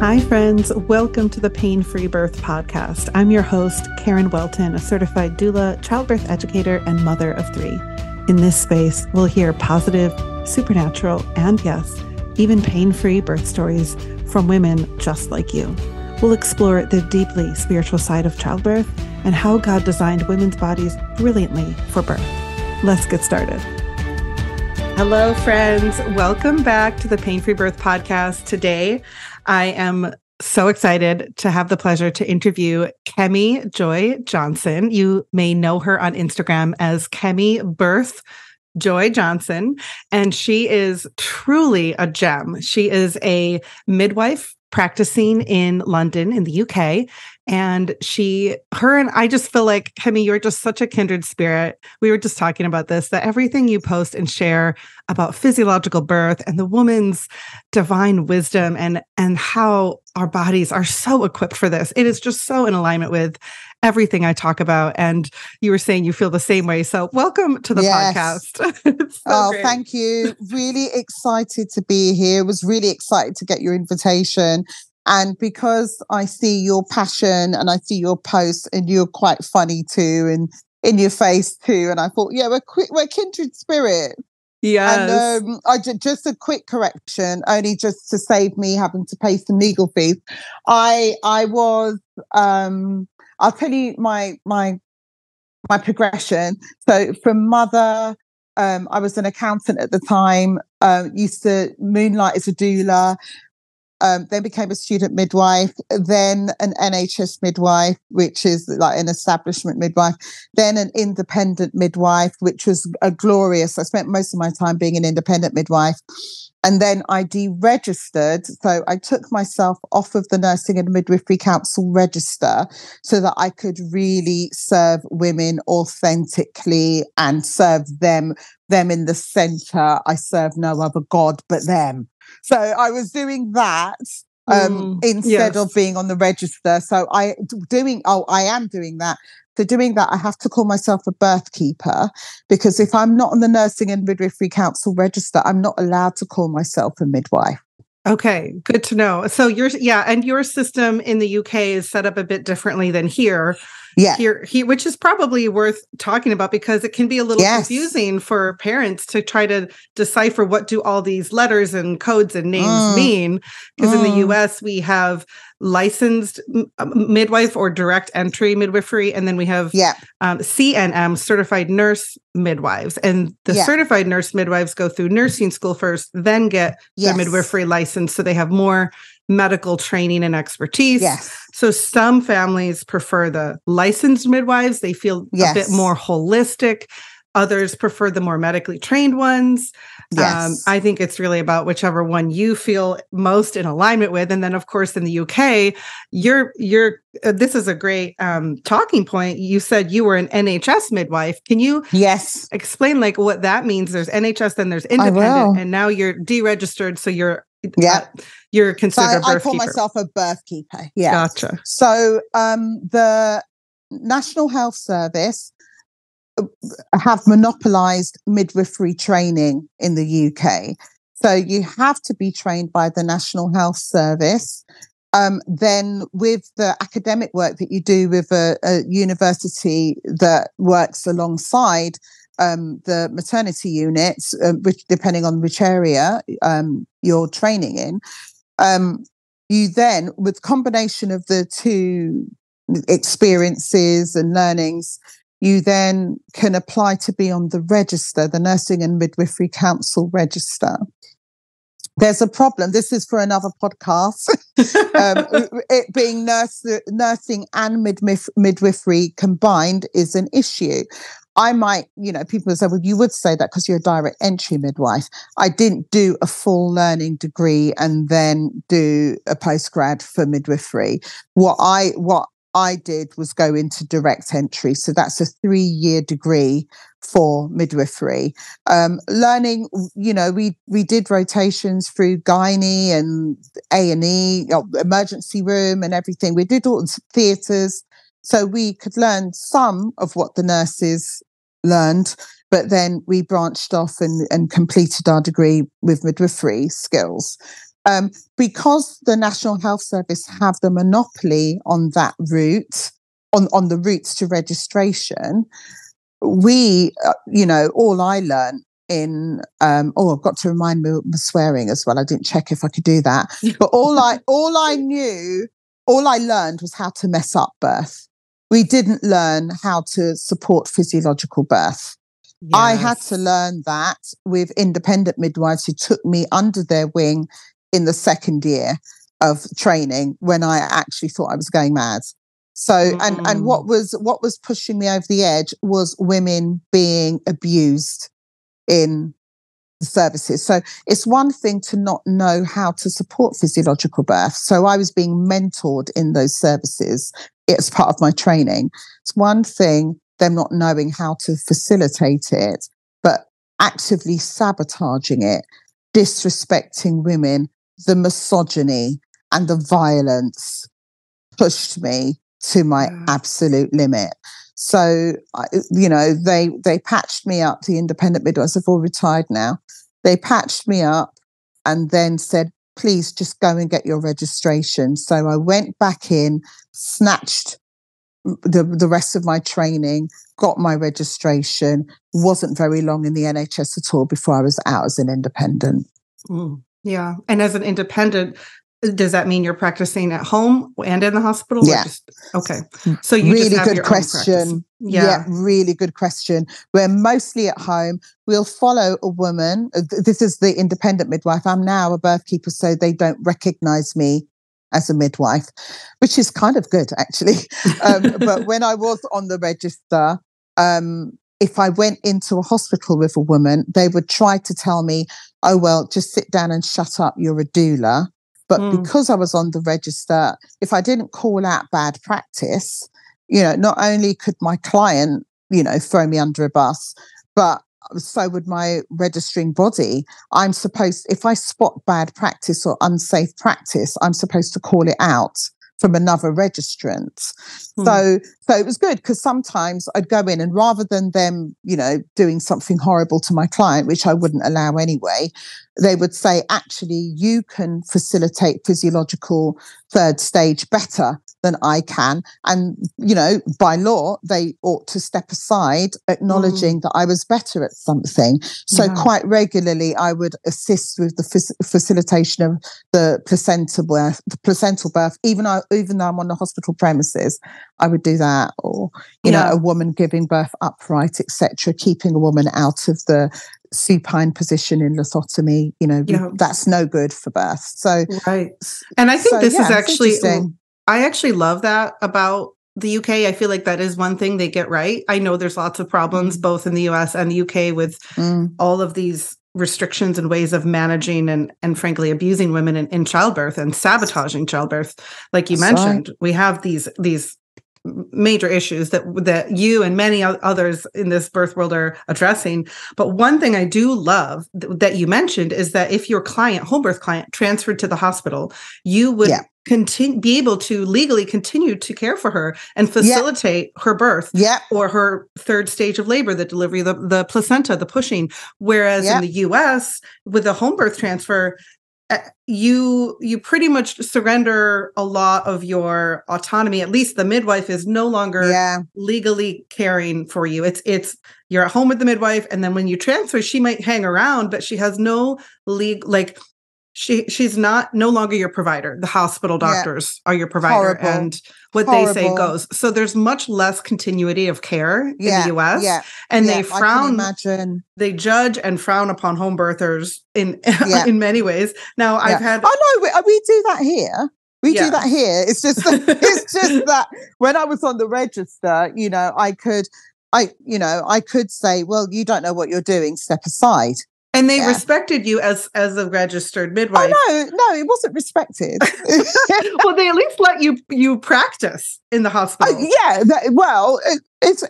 Hi, friends. Welcome to the Pain Free Birth Podcast. I'm your host, Karen Welton, a certified doula, childbirth educator, and mother of three. In this space, we'll hear positive, supernatural, and yes, even pain free birth stories from women just like you. We'll explore the deeply spiritual side of childbirth and how God designed women's bodies brilliantly for birth. Let's get started. Hello, friends. Welcome back to the Pain Free Birth Podcast. Today, I am so excited to have the pleasure to interview Kemi Joy Johnson. You may know her on Instagram as Kemi Birth Joy Johnson, and she is truly a gem. She is a midwife practicing in London in the UK. And she, her, and I just feel like, Kemi, you're just such a kindred spirit. We were just talking about this that everything you post and share about physiological birth and the woman's divine wisdom and and how our bodies are so equipped for this. It is just so in alignment with everything I talk about. And you were saying you feel the same way. So welcome to the yes. podcast. so oh, great. thank you. Really excited to be here. Was really excited to get your invitation. And because I see your passion and I see your posts and you're quite funny too and in your face too. And I thought, yeah, we're quick, we're kindred spirit. Yes. And um, I just, just a quick correction, only just to save me having to pay some legal fees. I I was um I'll tell you my my my progression. So from mother, um, I was an accountant at the time. Um, used to moonlight as a doula um, then became a student midwife, then an NHS midwife, which is like an establishment midwife, then an independent midwife, which was a glorious. I spent most of my time being an independent midwife. And then I deregistered. So I took myself off of the Nursing and Midwifery Council register so that I could really serve women authentically and serve them, them in the center. I serve no other God but them. So I was doing that um, mm, instead yes. of being on the register. So I doing oh I am doing that. So doing that, I have to call myself a birth keeper because if I'm not on the Nursing and Midwifery Council register, I'm not allowed to call myself a midwife. Okay, good to know. So your yeah, and your system in the UK is set up a bit differently than here. Yeah. Here, here which is probably worth talking about because it can be a little yes. confusing for parents to try to decipher what do all these letters and codes and names mm. mean. Because mm. in the mm. US we have licensed midwife or direct entry midwifery, and then we have yeah. um, CNM certified nurse midwives, and the yeah. certified nurse midwives go through nursing school first, then get yes. the midwifery license, so they have more medical training and expertise. Yes. So some families prefer the licensed midwives; they feel yes. a bit more holistic. Others prefer the more medically trained ones. Um, yes. Um, I think it's really about whichever one you feel most in alignment with. And then, of course, in the UK, you're you're. Uh, this is a great um, talking point. You said you were an NHS midwife. Can you yes explain like what that means? There's NHS, then there's independent, and now you're deregistered. So you're yeah uh, you're considered. So I, I call myself a birth keeper. Yeah, gotcha. So um, the National Health Service have monopolized midwifery training in the UK. So you have to be trained by the National Health Service. Um, then, with the academic work that you do with a, a university that works alongside um, the maternity units, uh, which depending on which area um, you're training in, um, you then, with combination of the two experiences and learnings, you then can apply to be on the register, the Nursing and Midwifery Council register. There's a problem. This is for another podcast. um, it being nurse, nursing and midwif- midwifery combined is an issue. I might, you know, people would say, well, you would say that because you're a direct entry midwife. I didn't do a full learning degree and then do a postgrad for midwifery. What I, what I did was go into direct entry. So that's a three year degree for midwifery. Um, learning, you know, we, we did rotations through gynae and A&E, emergency room and everything. We did all the theatres. So we could learn some of what the nurses learned, but then we branched off and, and completed our degree with midwifery skills. um, because the National Health Service have the monopoly on that route, on, on the routes to registration, we, uh, you know, all I learned in um oh i've got to remind me of swearing as well. I didn't check if i could do that. But all i all i knew all i learned was how to mess up birth we didn't learn how to support physiological birth yes. i had to learn that with independent midwives who took me under their wing in the second year of training when i actually thought i was going mad so mm. and and what mm. was what was pushing me over the edge was women being abused in the services. So it's one thing to not know how to support physiological birth. So I was being mentored in those services as part of my training. It's one thing them not knowing how to facilitate it, but actively sabotaging it, disrespecting women, the misogyny and the violence pushed me to my absolute limit. So, you know, they they patched me up. The independent midwives have all retired now. They patched me up and then said, "Please just go and get your registration." So I went back in, snatched the the rest of my training, got my registration. wasn't very long in the NHS at all before I was out as an independent. Mm, yeah, and as an independent, does that mean you're practicing at home and in the hospital? Yeah. Just, okay. So you really good question. Yeah. yeah. really good question. We're mostly at home. We'll follow a woman. Uh, this is the independent midwife. I'm now a birth keeper, so they don't recognize me as a midwife, which is kind of good actually. Um, but when I was on the register, um, if I went into a hospital with a woman, they would try to tell me, "Oh well, just sit down and shut up. You're a doula." But mm. because I was on the register, if I didn't call out bad practice, you know, not only could my client, you know, throw me under a bus, but so would my registering body. I'm supposed, if I spot bad practice or unsafe practice, I'm supposed to call it out from another registrant. Hmm. So so it was good because sometimes I'd go in and rather than them, you know, doing something horrible to my client, which I wouldn't allow anyway, they would say, actually, you can facilitate physiological third stage better than I can. And, you know, by law, they ought to step aside, acknowledging mm. that I was better at something. So, yeah. quite regularly, I would assist with the f- facilitation of the placental birth, the placental birth, even, I, even though I'm on the hospital premises. I would do that, or you yeah. know, a woman giving birth upright, etc., keeping a woman out of the supine position in lithotomy. You know, yeah. that's no good for birth. So, right, and I think so, this yeah, is actually I actually love that about the UK. I feel like that is one thing they get right. I know there's lots of problems mm. both in the US and the UK with mm. all of these restrictions and ways of managing and and frankly abusing women in, in childbirth and sabotaging childbirth like you mentioned we have these these major issues that that you and many others in this birth world are addressing. But one thing I do love th- that you mentioned is that if your client, home birth client, transferred to the hospital, you would yeah. Continue be able to legally continue to care for her and facilitate yeah. her birth yeah. or her third stage of labor, the delivery, the, the placenta, the pushing. Whereas yeah. in the US, with a home birth transfer, uh, you you pretty much surrender a lot of your autonomy at least the midwife is no longer yeah. legally caring for you it's it's you're at home with the midwife and then when you transfer she might hang around but she has no legal like she she's not no longer your provider the hospital doctors yeah. are your provider Horrible. and what Horrible. they say goes so there's much less continuity of care yeah. in the us yeah. and they frown they judge and frown upon home birthers in in many ways now i've had oh no we, uh, we do that here we do that here it's just it's just that when i was on the register you know i could I, you know, I could say, well, you don't know what you're doing, step aside. And they yeah. respected you as as a registered midwife. Oh no, no, it wasn't respected. well, they at least let you you practice in the hospital. Uh, yeah, that, well, it, it's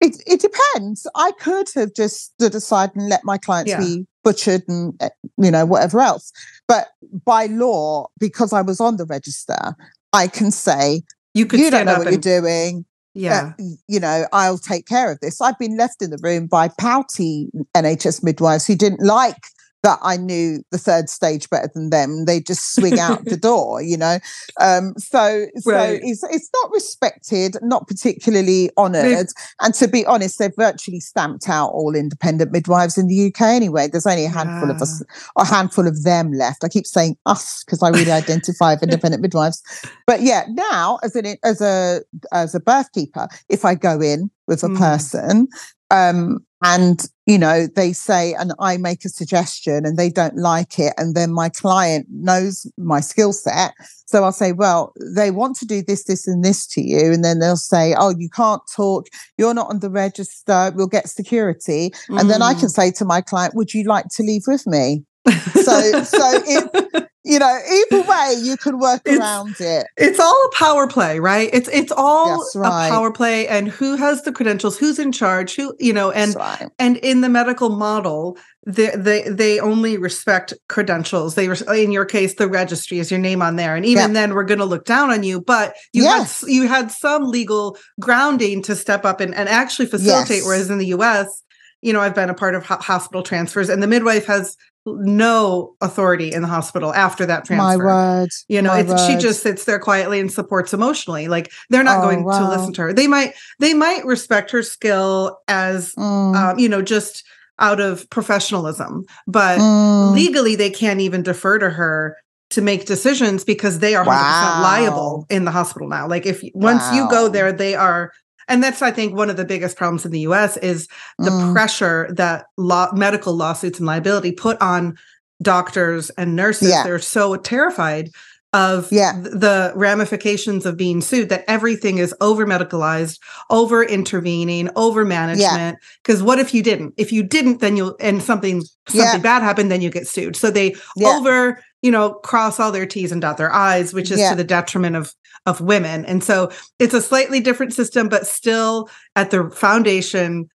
it it depends. I could have just stood aside and let my clients yeah. be butchered and eh, you know whatever else. But by law, because I was on the register, I can say you could you don't know what and- you're doing yeah. uh, you know i'll take care of this. I've been left in the room by pouty nhs midwives who didn't like that I knew the third stage better than them. They just swing out the door, you know. Um, so so Right. it's it's not respected, not particularly honoured. And to be honest, they've virtually stamped out all independent midwives in the UK anyway. There's only a handful of us, a handful of them left. I keep saying us because I really identify with independent midwives. But yeah, now as an as a as a birth keeper, if I go in with a Mm. person, um, and you know they say and i make a suggestion and they don't like it and then my client knows my skill set. So i'll say well they want to do this this and this to you. And then they'll say oh you can't talk. You're not on the register. We'll get security. And then i can Mm. say to my client would you like to leave with me? So so it you know either way you can work It's- around it it's all a power play, right? It's it's all a power play, and who has the credentials, who's in charge, who you know, and right. and in the medical model, they they they only respect credentials. They in your case, the registry is your name on there, and even then, we're going to look down on you. But you Yes. had you had some legal grounding to step up and, and actually facilitate. Yes. Whereas in the U.S., you know, I've been a part of ho- hospital transfers, and the midwife has no authority in the hospital after that transfer. my word You know, she just sits there quietly and supports emotionally. Like they're not Oh, going to listen to her. They might they might respect her skill as Mm, um, you know, just out of professionalism, but mm. legally they can't even defer to her to make decisions because they are 100% Wow. liable in the hospital now. Like if once you go there, they are and that's I think one of the biggest problems in the US is the Mm. pressure that law medical lawsuits and liability put on doctors and nurses. Yeah. They're so terrified of Yeah. th- the ramifications of being sued that everything is over medicalized, over intervening, over management. Because what if you didn't? If you didn't, then you'll and something something Yeah. bad happened, then you get sued. So they Yeah. over, you know, cross all their T's and dot their I's, which is Yeah. to the detriment of of women. And so it's a slightly different system, but still at the foundation,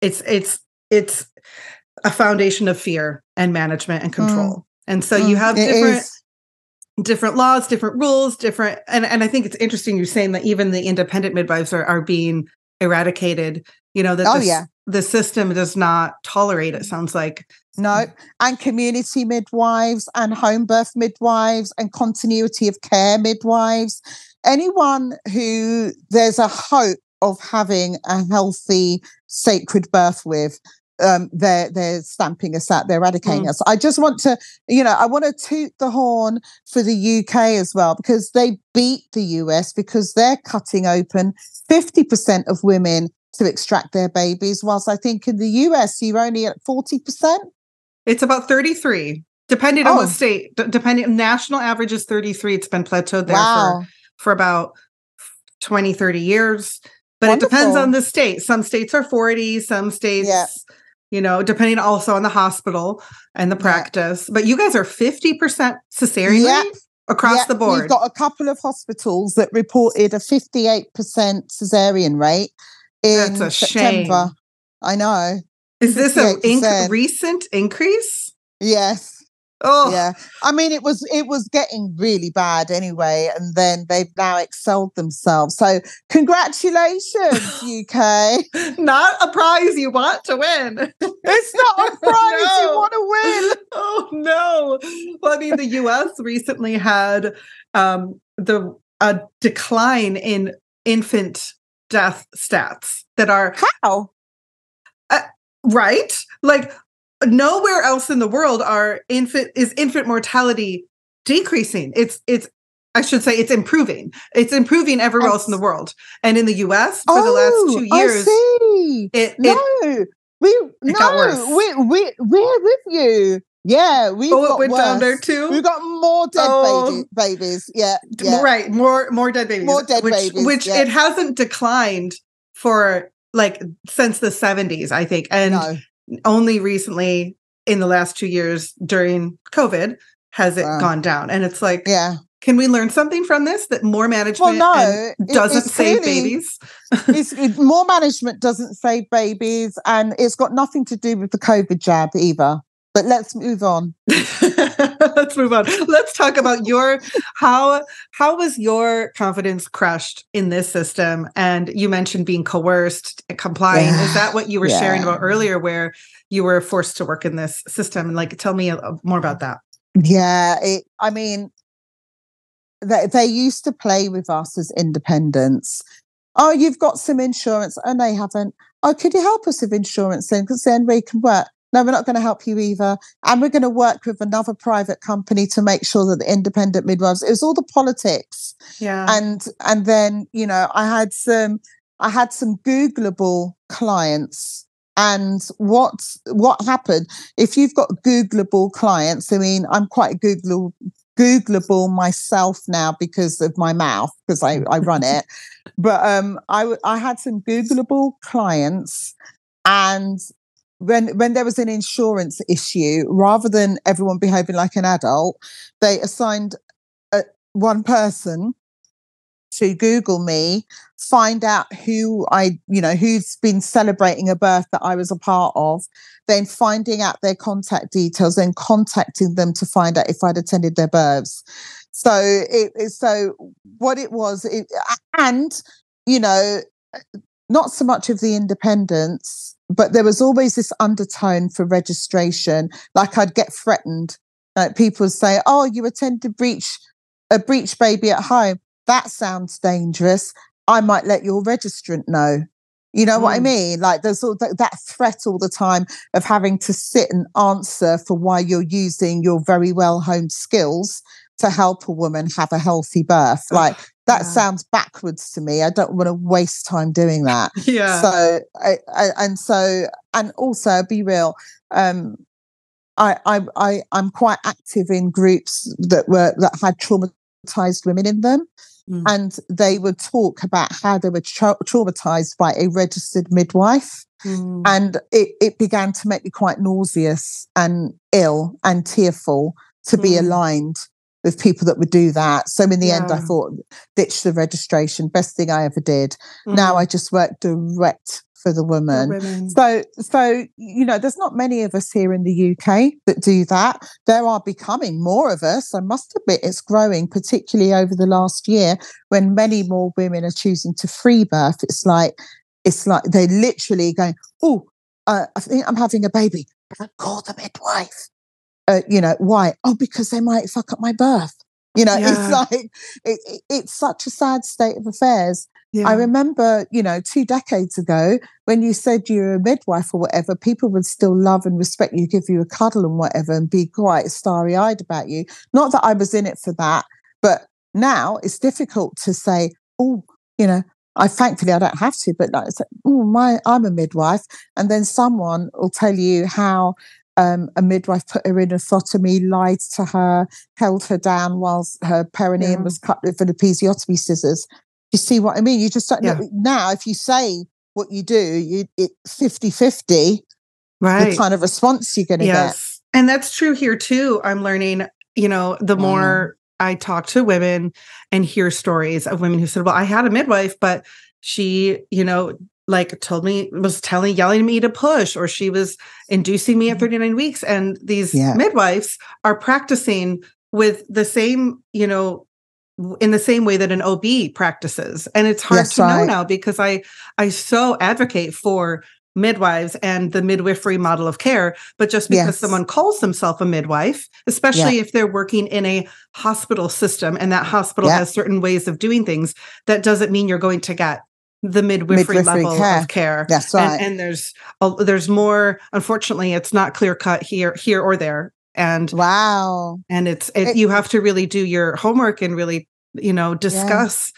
it's it's it's a foundation of fear and management and hmm. control. And so you Mm, have it different is. different laws, different rules, different and, and I think it's interesting you're saying that even the independent midwives are, are being eradicated. You know, that Oh, the, yeah. the system does not tolerate it, mm. sounds like. No, mm. and community midwives and home birth midwives and continuity of care midwives. Anyone who there's a hope of having a healthy, sacred birth with, um, they're they're stamping us out, they're eradicating Mm. us. I just want to, you know, I want to toot the horn for the UK as well because they beat the US because they're cutting open 50% of women to extract their babies, whilst I think in the US you're only at 40%. It's about 33, depending on the state. D- depending national average is 33. It's been plateaued there Wow. for, for about 20, 30 years. But it depends on the state. Some states are 40, some states, Yeah. you know, depending also on the hospital and the Yeah. practice. But you guys are 50% cesarean Yeah. across Yeah, the board. We've got a couple of hospitals that reported a 58% cesarean rate in That's a September. shame. I know. Is this an 58%. recent increase? Yes. Oh, Yeah. I mean it was it was getting really bad anyway and then they've now excelled themselves. So congratulations UK. not a prize you want to win. It's not a prize you want to win. Oh no. Well, I mean, the US recently had um the a decline in infant death stats that are How? right. Like nowhere else in the world are infant is infant mortality decreasing. It's it's I should say it's improving. It's improving everywhere else in the world. And in the US for the last oh, two Oh, I years, see. it, it No, we it no, worse. we we we're with you. Yeah, we oh, it got went down there too. We've got more dead Oh. baby, babies. Yeah, yeah. Right, more more dead babies. More dead which, babies, Which yeah. it hasn't declined for like since the 70s, I think. And no, only recently in the last two years during COVID has it Wow. gone down. And it's like, yeah. can we learn something from this? That more management well, no, doesn't save clearly- babies. It, more management doesn't save babies, and it's got nothing to do with the COVID jab either. But let's move on. let's move on. Let's talk about your how how was your confidence crushed in this system? And you mentioned being coerced, complying. Yeah. Is that what you were yeah. sharing about earlier, where you were forced to work in this system? And like, tell me more about that. Yeah, it, I mean, they, they used to play with us as independents. Oh, you've got some insurance, and they haven't. Oh, could you help us with insurance then? Because then we can work. No, we're not going to help you either. And we're going to work with another private company to make sure that the independent midwives, it was all the politics. Yeah. And and then, you know, I had some I had some Googleable clients. And what what happened? If you've got Googleable clients, I mean, I'm quite Google Googleable myself now because of my mouth, because I, I run it. but um, I I had some Googleable clients, and when when there was an insurance issue, rather than everyone behaving like an adult, they assigned a, uh, one person to Google me, find out who I, you know, who's been celebrating a birth that I was a part of, then finding out their contact details and contacting them to find out if I'd attended their births. So it, so what it was, it, and you know, not so much of the independence, but there was always this undertone for registration. Like I'd get threatened. Like people would say, "Oh, you attended breach a breech baby at home." That sounds dangerous. I might let your registrant know. You know mm. what I mm. mean? Like there's all that, that threat all the time of having to sit and answer for why you're using your very well honed skills to help a woman have a healthy birth. Like that yeah. sounds backwards to me. I don't want to waste time doing that. Yeah. So, I, I, and so, and also be real. Um, I, I, I, I'm quite active in groups that were that had traumatized women in them. Mm. And they would talk about how they were tra- traumatized by a registered midwife. Mm. And it, it began to make me quite nauseous and ill and tearful to mm. be aligned with people that would do that. So in the yeah. end, I thought, ditch the registration. Best thing I ever did. Now I just work direct for the woman. So, so you know, there's not many of us here in the UK that do that. There are becoming more of us. I must admit, it's growing, particularly over the last year, when many more women are choosing to free birth. It's like it's like they're literally going, "Oh, uh, I think I'm having a baby. Call the midwife." Uh, you know why? Oh, because they might fuck up my birth. You know, yeah. it's like it, it, it's such a sad state of affairs. Yeah. I remember, you know, two decades ago when you said you're a midwife or whatever, people would still love and respect you, give you a cuddle and whatever, and be quite starry eyed about you. Not that I was in it for that, but now it's difficult to say, oh, you know, I thankfully I don't have to, but like, oh, my, I'm a midwife, and then someone will tell you how um, a midwife put her in lithotomy, lied to her, held her down whilst her perineum yeah. was cut with an episiotomy scissors. You see what I mean? You just don't yeah. now, if you say what you do, you it 50 50, right. the kind of response you're going to yes. get. And that's true here too. I'm learning, you know, the more I talk to women and hear stories of women who said, Well, I had a midwife, but she, you know, like told me was telling yelling me to push or she was inducing me at mm-hmm. 39 weeks and these yeah. midwives are practicing with the same you know in the same way that an OB practices. And it's hard That's to right. know now because I I so advocate for midwives and the midwifery model of care, but just because yes. someone calls themselves a midwife, especially yeah. if they're working in a hospital system and that hospital yeah. has certain ways of doing things, that doesn't mean you're going to get the midwifery, midwifery level care. of care. That's right. And, and there's there's more. Unfortunately, it's not clear cut here here or there. And wow, and it's it, it, you have to really do your homework and really you know discuss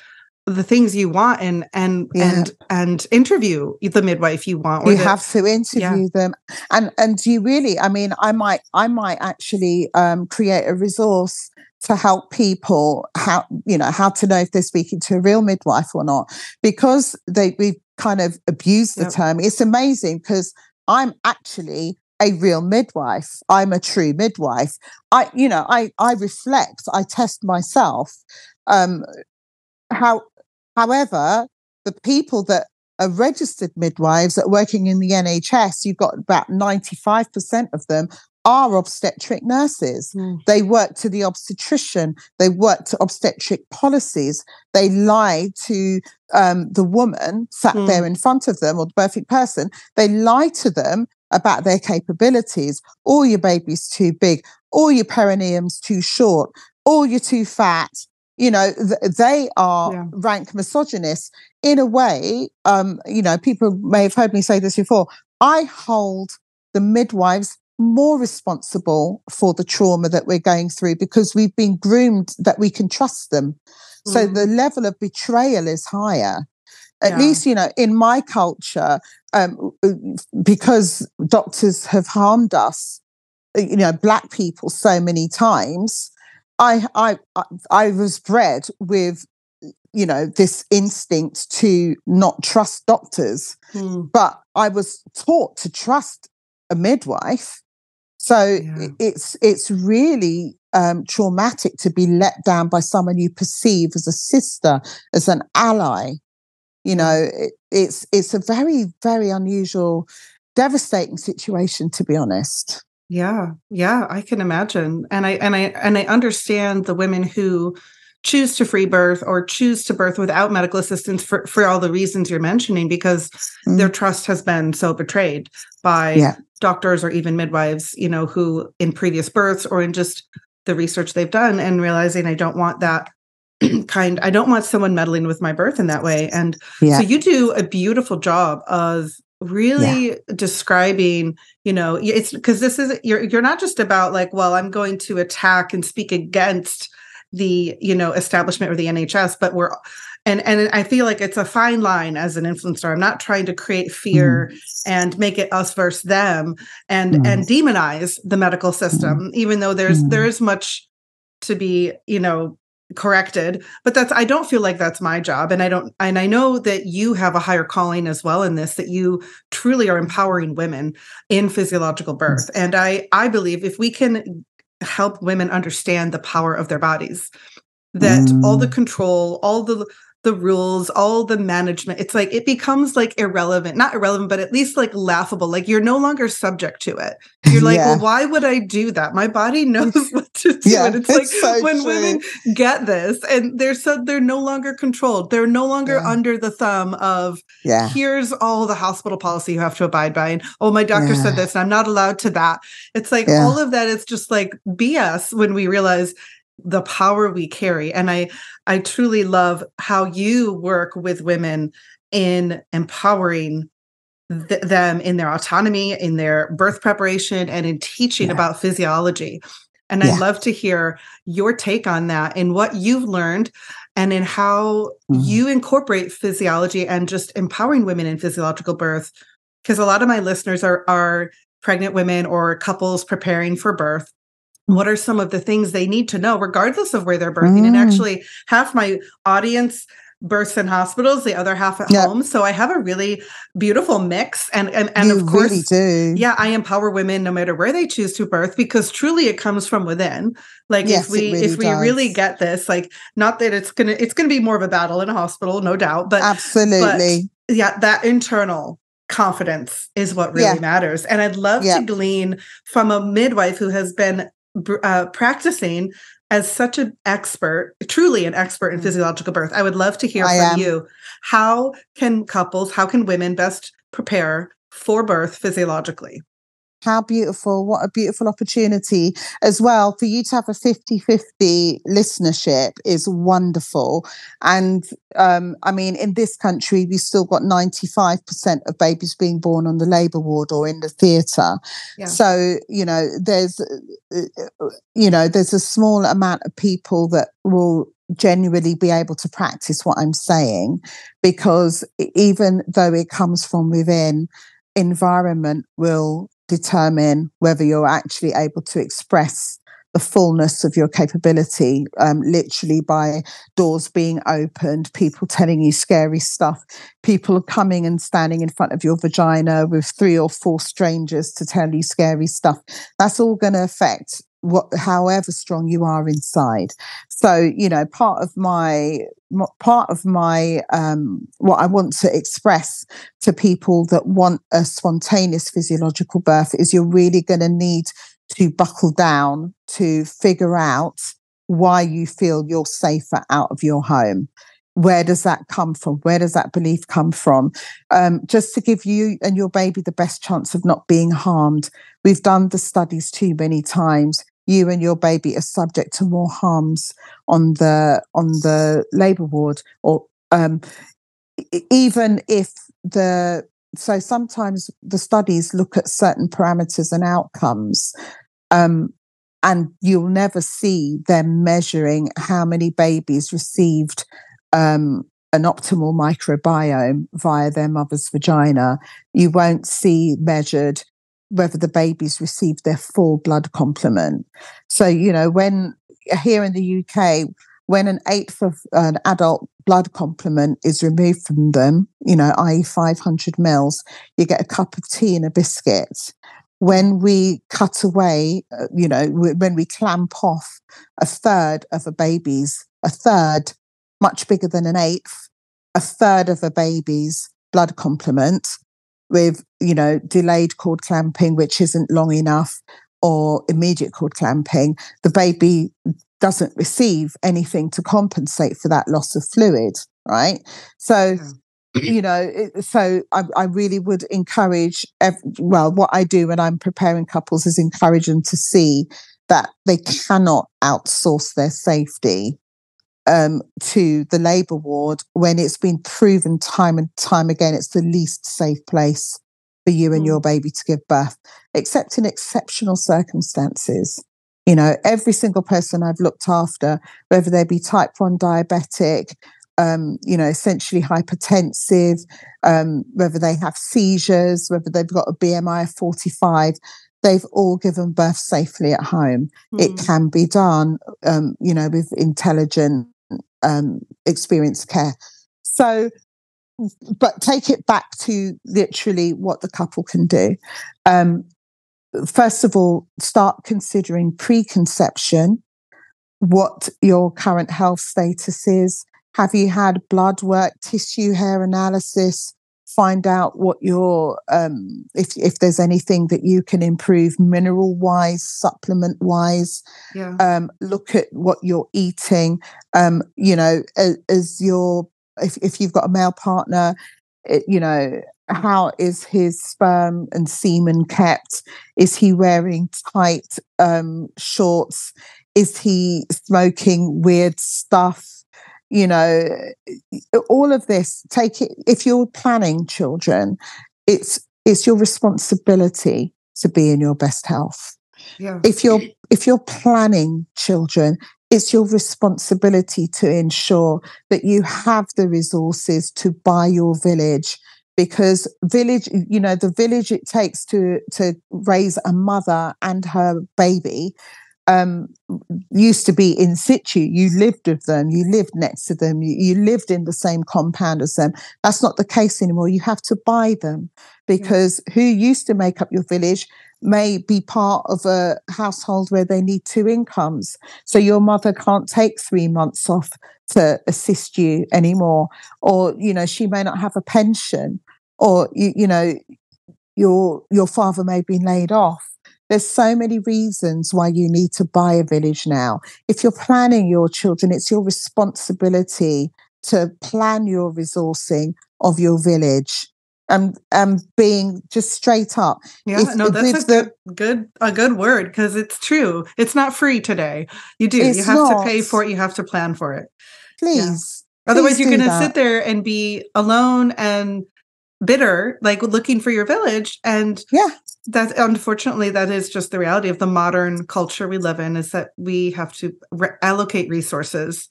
yeah. the things you want and and yeah. and and interview the midwife you want you the, have to interview yeah. them and and you really i mean i might i might actually um, create a resource to help people how you know how to know if they're speaking to a real midwife or not because they we've kind of abused the yep. term it's amazing because i'm actually a real midwife. I'm a true midwife. I, you know, I I reflect. I test myself. Um, how, however, the people that are registered midwives that are working in the NHS, you've got about 95% of them are obstetric nurses. Mm. They work to the obstetrician. They work to obstetric policies. They lie to um, the woman sat mm. there in front of them or the birthing person. They lie to them about their capabilities. Or your baby's too big, or your perineum's too short, or you're too fat. You know, th- they are yeah. rank misogynists in a way. Um, you know, people may have heard me say this before. I hold the midwives more responsible for the trauma that we're going through because we've been groomed that we can trust them. Mm. So the level of betrayal is higher. At yeah. least, you know, in my culture, um, because doctors have harmed us, uh, you know, black people so many times, I, I, I was bred with you know this instinct to not trust doctors mm. but i was taught to trust a midwife so yeah. it's it's really um, traumatic to be let down by someone you perceive as a sister, as an ally. You know, it, it's it's a very very unusual, devastating situation to be honest. Yeah, yeah, I can imagine, and I and I and I understand the women who choose to free birth or choose to birth without medical assistance for, for all the reasons you're mentioning because mm. their trust has been so betrayed by yeah doctors or even midwives, you know, who in previous births or in just the research they've done and realizing I don't want that kind I don't want someone meddling with my birth in that way. And yeah. so you do a beautiful job of really yeah. describing you know it's because this is you're you're not just about like well i'm going to attack and speak against the you know establishment or the nhs but we're and and i feel like it's a fine line as an influencer i'm not trying to create fear mm. and make it us versus them and mm. and demonize the medical system mm. even though there's there is much to be you know corrected but that's i don't feel like that's my job and i don't and i know that you have a higher calling as well in this that you truly are empowering women in physiological birth and i i believe if we can help women understand the power of their bodies that mm. all the mm. control all the the rules, all the management. It's like it becomes like irrelevant, not irrelevant, but at least like laughable. Like you're no longer subject to it. You're like, yeah. well, why would I do that? My body knows what to do. Yeah, and it's, it's like so when true. women get this and they're so they're no longer controlled. They're no longer yeah. under the thumb of yeah. here's all the hospital policy you have to abide by. And oh, my doctor said this and I'm not allowed to that. It's like all of that is just like BS when we realize the power we carry and i i truly love how you work with women in empowering th- them in their autonomy in their birth preparation and in teaching yeah. about physiology and yeah. i'd love to hear your take on that and what you've learned and in how mm-hmm. you incorporate physiology and just empowering women in physiological birth because a lot of my listeners are are pregnant women or couples preparing for birth what are some of the things they need to know regardless of where they're birthing mm. and actually half my audience births in hospitals the other half at yep. home so i have a really beautiful mix and and, and you of course really do. yeah i empower women no matter where they choose to birth because truly it comes from within like yes, if we really if we does. really get this like not that it's gonna it's gonna be more of a battle in a hospital no doubt but absolutely but, yeah that internal confidence is what really yeah. matters and i'd love yeah. to glean from a midwife who has been uh, practicing as such an expert, truly an expert in mm. physiological birth. I would love to hear I from am. you. How can couples, how can women best prepare for birth physiologically? How beautiful. What a beautiful opportunity as well. For you to have a 50 50 listenership is wonderful. And um, I mean, in this country, we've still got 95% of babies being born on the labour ward or in the theatre. Yeah. So, you know, there's, you know, there's a small amount of people that will genuinely be able to practice what I'm saying because even though it comes from within, environment will determine whether you're actually able to express the fullness of your capability, um, literally by doors being opened, people telling you scary stuff, people coming and standing in front of your vagina with three or four strangers to tell you scary stuff. That's all going to affect what however strong you are inside so you know part of my part of my um, what i want to express to people that want a spontaneous physiological birth is you're really going to need to buckle down to figure out why you feel you're safer out of your home where does that come from? Where does that belief come from? Um, just to give you and your baby the best chance of not being harmed. We've done the studies too many times. You and your baby are subject to more harms on the on the labour ward, or um, even if the so sometimes the studies look at certain parameters and outcomes. Um, and you'll never see them measuring how many babies received um, an optimal microbiome via their mother's vagina, you won't see measured whether the babies received their full blood complement. So, you know, when here in the UK, when an eighth of an adult blood complement is removed from them, you know, i.e., 500 mils, you get a cup of tea and a biscuit. When we cut away, uh, you know, when we clamp off a third of a baby's, a third much bigger than an eighth, a third of a baby's blood complement with, you know, delayed cord clamping, which isn't long enough, or immediate cord clamping, the baby doesn't receive anything to compensate for that loss of fluid, right? So, you know, so I, I really would encourage, well, what I do when I'm preparing couples is encourage them to see that they cannot outsource their safety um, to the labour ward when it's been proven time and time again it's the least safe place for you and mm. your baby to give birth, except in exceptional circumstances. You know, every single person I've looked after, whether they be type 1 diabetic, um, you know, essentially hypertensive, um, whether they have seizures, whether they've got a BMI of 45, they've all given birth safely at home. Mm. It can be done, um, you know, with intelligent um, experience care. So, but take it back to literally what the couple can do. Um, first of all, start considering preconception, what your current health status is. Have you had blood work, tissue hair analysis? Find out what your um, if if there's anything that you can improve mineral wise supplement wise yeah. um, look at what you're eating um, you know as, as your if, if you've got a male partner it, you know how is his sperm and semen kept? Is he wearing tight um, shorts? Is he smoking weird stuff you know uh, all of this take it if you're planning children it's it's your responsibility to be in your best health yeah. if you're if you're planning children it's your responsibility to ensure that you have the resources to buy your village because village you know the village it takes to to raise a mother and her baby um, used to be in situ. You lived with them, you lived next to them, you, you, lived in the same compound as them. That's not the case anymore. You have to buy them because who used to make up your village may be part of a household where they need two incomes. So your mother can't take three months off to assist you anymore. Or, you know, she may not have a pension. Or you, you know, your your father may have been laid off there's so many reasons why you need to buy a village now. If you're planning your children, it's your responsibility to plan your resourcing of your village and and being just straight up. Yeah, if, no, that's a the, good, good a good word because it's true. It's not free today. You do. You have not. to pay for it. You have to plan for it. Please. Yeah. Otherwise, you're going to sit there and be alone and bitter, like looking for your village. And yeah, that unfortunately that is just the reality of the modern culture we live in is that we have to re- allocate resources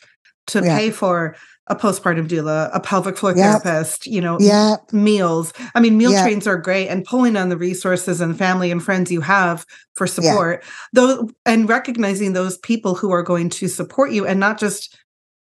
to yeah. pay for a postpartum doula, a pelvic floor yep. therapist, you know, yep. meals. I mean, meal yep. trains are great and pulling on the resources and family and friends you have for support. Though and recognizing those people who are going to support you and not just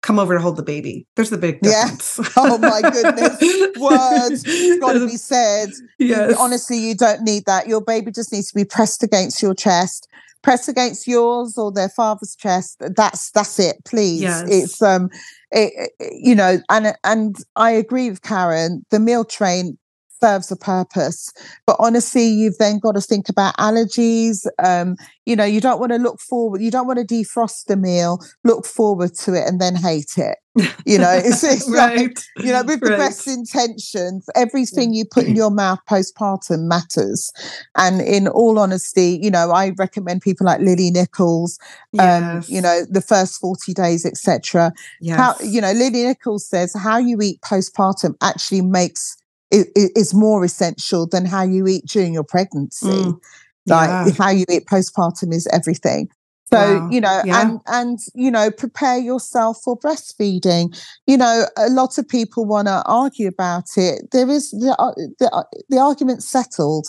come over to hold the baby. There's the big difference. Yeah. Oh my goodness. Words got to be said. Yes. Honestly, you don't need that. Your baby just needs to be pressed against your chest, pressed against yours or their father's chest. That's that's it, please. Yes. It's um it, you know, and and I agree with Karen. The meal train serves a purpose. But honestly, you've then got to think about allergies. Um, you know, you don't want to look forward, you don't want to defrost a meal, look forward to it and then hate it. You know, it's, it's right. like, you know, with the best intentions, everything you put in your mouth postpartum matters. And in all honesty, you know, I recommend people like Lily Nichols, um, Yes. you know, the first 40 days, etc yes. how you know lily nichols says how you eat postpartum actually makes i- i- is more essential than how you eat during your pregnancy. Mm, like yeah. how you eat postpartum is everything. So Wow. you know Yeah. and and you know prepare yourself for breastfeeding. You know a lot of people want to argue about it. There is the uh, the, uh, the argument settled.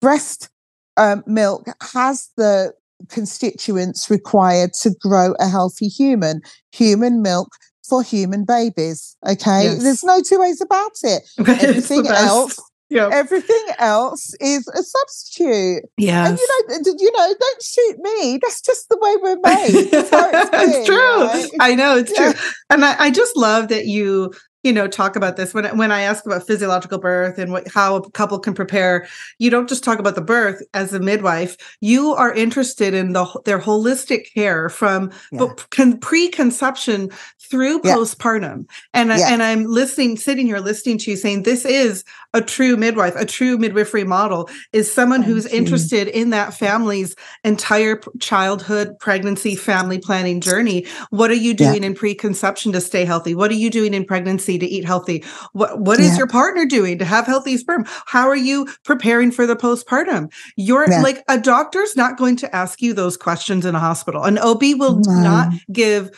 Breast um, milk has the constituents required to grow a healthy human. Human milk for human babies okay Yes. there's no two ways about it everything else Yeah. everything else is a substitute Yeah. and you know, you know, don't shoot me. That's just the way we're made. It's, it's true. right? I know it's Yeah. true. And I, I just love that you, you know, talk about this when when I ask about physiological birth and what how a couple can prepare. You don't just talk about the birth as a midwife. You are interested in the their holistic care from Yeah. but con- preconception through Yeah. postpartum. And I, Yeah. and I'm listening, sitting here listening to you saying this is a true midwife, a true midwifery model is someone who's you. interested in that family's entire childhood, pregnancy, family planning journey. What are you Yeah. doing in preconception to stay healthy? What are you doing in pregnancy to eat healthy? What what is Yeah. your partner doing to have healthy sperm? How are you preparing for the postpartum? You're Yeah. like a doctor's not going to ask you those questions in a hospital. An OB will No. not give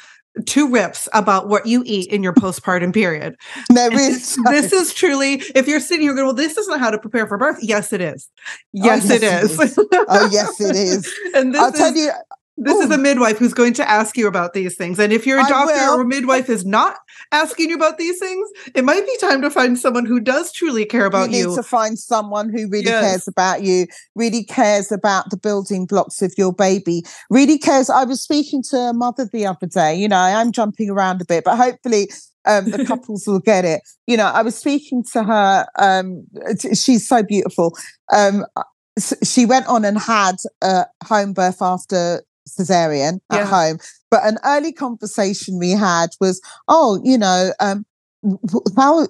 two rips about what you eat in your postpartum period. And this is truly, if you're sitting here going, well, this isn't how to prepare for birth. Yes, it is. Yes, yes, it it is. is. oh yes, it is. and this I'll is, tell you. This is oh. a midwife who's going to ask you about these things. And if I doctor or midwife is not asking you about these things, it might be time to find someone who does truly care about you you. need to find someone who really Yes. cares about you, really cares about the building blocks of your baby, really cares. I was speaking to a mother the other day. You know, I'm jumping around a bit, but hopefully um, the couples will get it. You know, I was speaking to her. Um, she's so beautiful. Um, she went on and had a home birth after cesarean Yeah. at home. But an early conversation we had was, oh, you know, um, how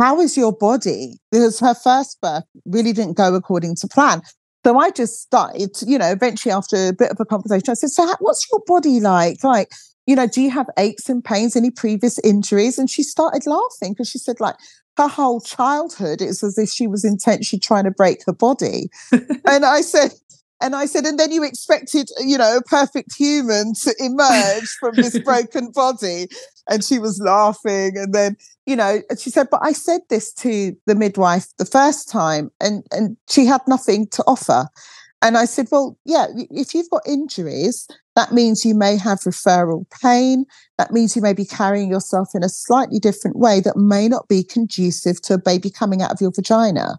how is your body? Because her first birth really didn't go according to plan. So I just started, you know, eventually after a bit of a conversation, I said, So, how- what's your body like? Like, you know, do you have aches and pains, any previous injuries? And she started laughing because she said, like, her whole childhood, it's as if she was intentionally trying to break her body. and I said, and I said, and then you expected, you know, a perfect human to emerge from this broken body. And she was laughing. And then, you know, she said, but I said this to the midwife the first time and, and she had nothing to offer. And I said, well, yeah, if you've got injuries, that means you may have referral pain. That means you may be carrying yourself in a slightly different way that may not be conducive to a baby coming out of your vagina.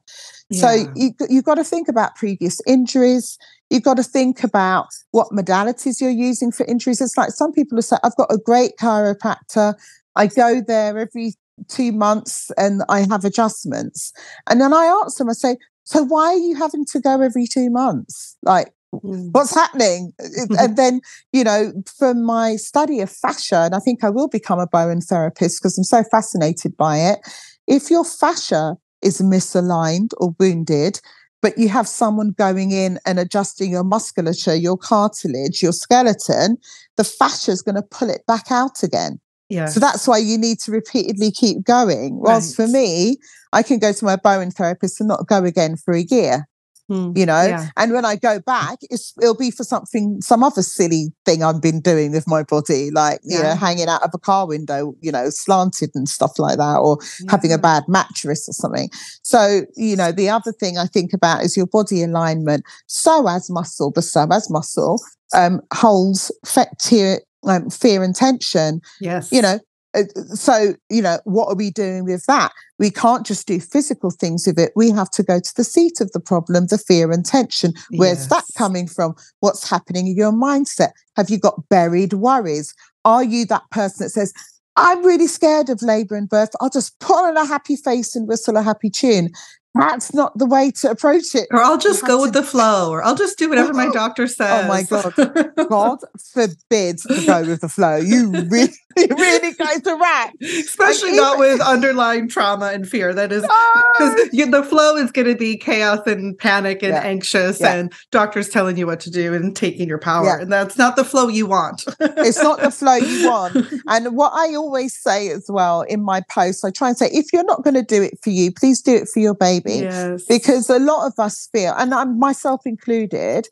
So you, you've got to think about previous injuries. You've got to think about what modalities you're using for injuries. It's like some people have said, I've got a great chiropractor. I go there every two months and I have adjustments. And then I ask them, I say, so why are you having to go every two months? Like, Mm. what's happening? and then, you know, from my study of fascia, and I think I will become a Bowen therapist because I'm so fascinated by it. If your fascia is misaligned or wounded, but you have someone going in and adjusting your musculature, your cartilage, your skeleton, the fascia is going to pull it back out again. Yeah. So that's why you need to repeatedly keep going. Whilst for me, I can go to my Bowen therapist and not go again for a year Mm. you know Yeah. and when i go back it's, it'll be for something some other silly thing i've been doing with my body like you know hanging out of a car window you know slanted and stuff like that or having a bad mattress or something so you know the other thing i think about is your body alignment so as muscle the so as muscle um holds fear, um, fear and tension Yes. you know uh, so you know what are we doing with that? We can't just do physical things with it. We have to go to the seat of the problem the fear and tension. Where's that coming from? What's happening in your mindset? Have you got buried worries? Are you that person that says I'm really scared of labor and birth. I'll just put on a happy face and whistle a happy tune that's not the way to approach it. Or I'll just go with the flow, or I'll just do whatever my doctor says. Oh my God. God forbid to go with the flow. You really, really go to rat. Especially like, not even... with underlying trauma and fear. That is ah! because the flow is going to be chaos and panic and yeah. anxious, yeah. and doctors telling you what to do and taking your power. Yeah. And that's not the flow you want. it's not the flow you want. And what I always say as well in my posts, I try and say, if you're not going to do it for you, please do it for your baby baby. Yes. Because a lot of us feel, and I'm myself included,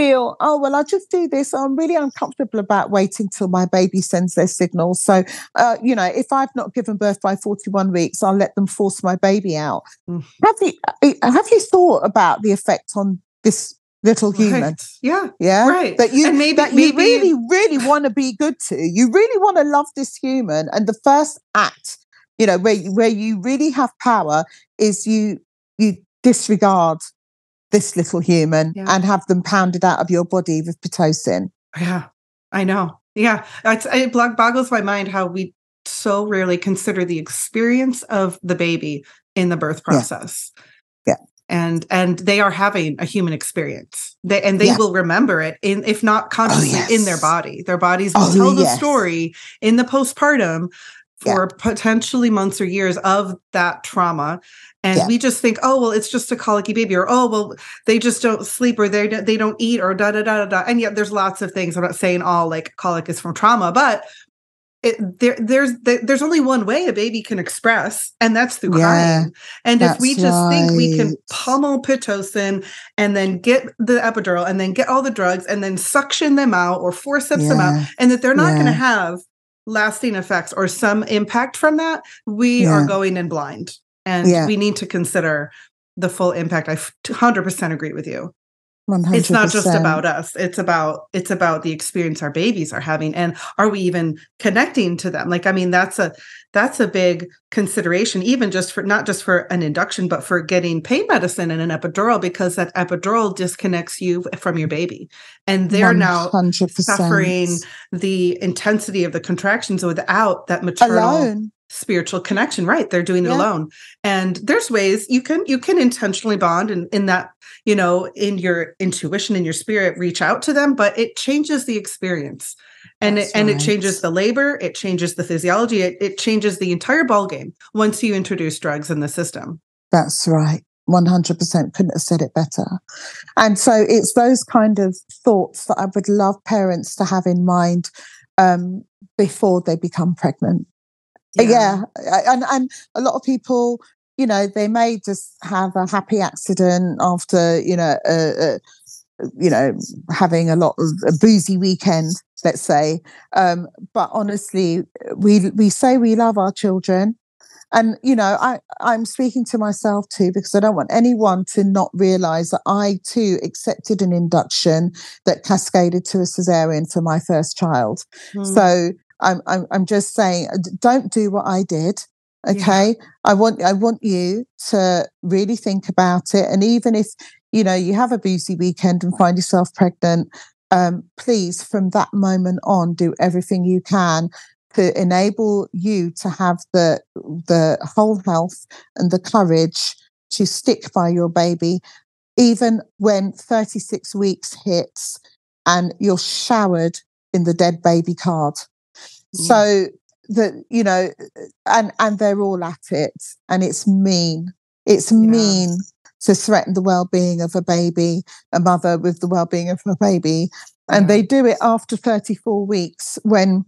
feel, oh, well, I'll just do this. I'm really uncomfortable about waiting till my baby sends their signal. So, uh, you know, if I've not given birth by 41 weeks, I'll let them force my baby out. Mm. Have you uh, have you thought about the effect on this little human? Right. Yeah. Yeah. Right. That you, maybe, that you really, really want to be good to. You really want to love this human. And the first act, you know, where, where you really have power is you you disregard this little human yeah. and have them pounded out of your body with pitocin. Yeah, I know. Yeah, it's, it boggles my mind how we so rarely consider the experience of the baby in the birth process. Yeah. yeah. And and they are having a human experience. They and they yeah. will remember it in if not oh, consciously oh, yes. in their body. Their bodies will oh, tell the story in the postpartum for potentially months or years of that trauma and yeah. we just think oh well it's just a colicky baby or oh well they just don't sleep or they they don't eat or da da da da da and yet there's lots of things i'm not saying all like colic is from trauma but it, there, there's there's only one way a baby can express, and that's through yeah, crying. And if we just right. think we can pummel pitocin and then get the epidural and then get all the drugs and then suction them out or forceps yeah. them out, and that they're not yeah. going to have lasting effects or some impact from that, we are going in blind and yeah. we need to consider the full impact i 100% agree with you 100%. it's not just about us it's about it's about the experience our babies are having and are we even connecting to them like i mean that's a that's a big consideration even just for not just for an induction but for getting pain medicine and an epidural because that epidural disconnects you from your baby and they're 100%. now suffering the intensity of the contractions without that maternal Alone spiritual connection right? They're doing it yeah. alone. And there's ways you can you can intentionally bond and in that you know in your intuition in your spirit reach out to them but it changes the experience. And That's it, and it changes the labor it changes the physiology it, it changes the entire ball game once you introduce drugs in the system. That's right. 100% couldn't have said it better. And so it's those kind of thoughts that I would love parents to have in mind um, before they become pregnant. Yeah. yeah. And and a lot of people, you know, they may just have a happy accident after, you know, uh, uh, you know, having a lot of a boozy weekend, let's say. Um, but honestly, we we say we love our children. And you know, I, I'm speaking to myself too because I don't want anyone to not realize that I too accepted an induction that cascaded to a cesarean for my first child. Mm. So I'm, I'm, I'm just saying, uh, don't do what I did. Okay. Yeah. I want, I want you to really think about it. And even if, you know, you have a boozy weekend and find yourself pregnant, um, please, from that moment on, do everything you can to enable you to have the the whole health and the courage to stick by your baby, even when 36 weeks hits and you're showered in the dead baby card. Mm. So that you know, and and they're all at it, and it's mean. It's yeah. mean to threaten the well-being of a baby, a mother with the well-being of her baby, and they do it after 34 weeks when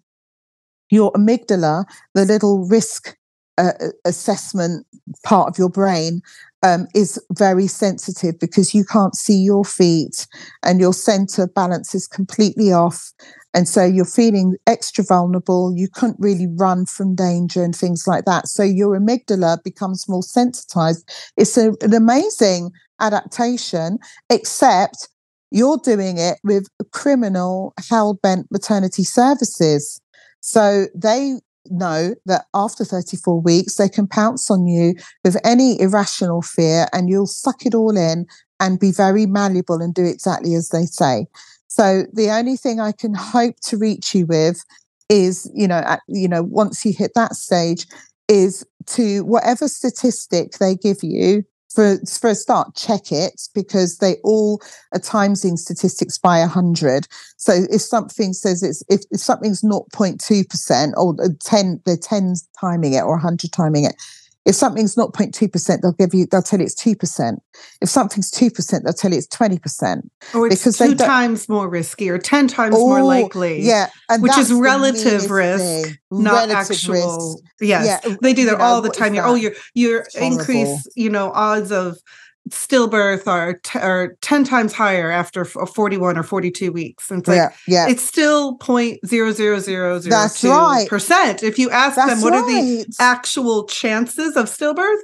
your amygdala, the little risk uh, assessment part of your brain, um, is very sensitive because you can't see your feet and your center balance is completely off. And so you're feeling extra vulnerable. You couldn't really run from danger and things like that. So your amygdala becomes more sensitized. It's a, an amazing adaptation, except you're doing it with criminal, hell bent maternity services. So they know that after 34 weeks, they can pounce on you with any irrational fear and you'll suck it all in and be very malleable and do exactly as they say. So the only thing I can hope to reach you with is you know at, you know once you hit that stage is to whatever statistic they give you for for a start check it because they all are times in statistics by 100 so if something says it's if, if something's 0.2% or 10 they're 10 timing it or 100 timing it if something's not 0.2%, they'll give you, they'll tell you it's 2%. If something's 2%, they'll tell you it's 20%. Or it's because two times more risky or 10 times oh, more likely. Yeah. which is relative risk, thing. not relative actual. Risk. Yes. Yeah. They do that all the time. You're, oh, you're, you're increase, you know, odds of stillbirth are, t- are 10 times higher after uh, 41 or 42 weeks. And it's like, yeah, yeah. it's still 0.00002%. That's right. If you ask That's them what right. are the actual chances of stillbirth,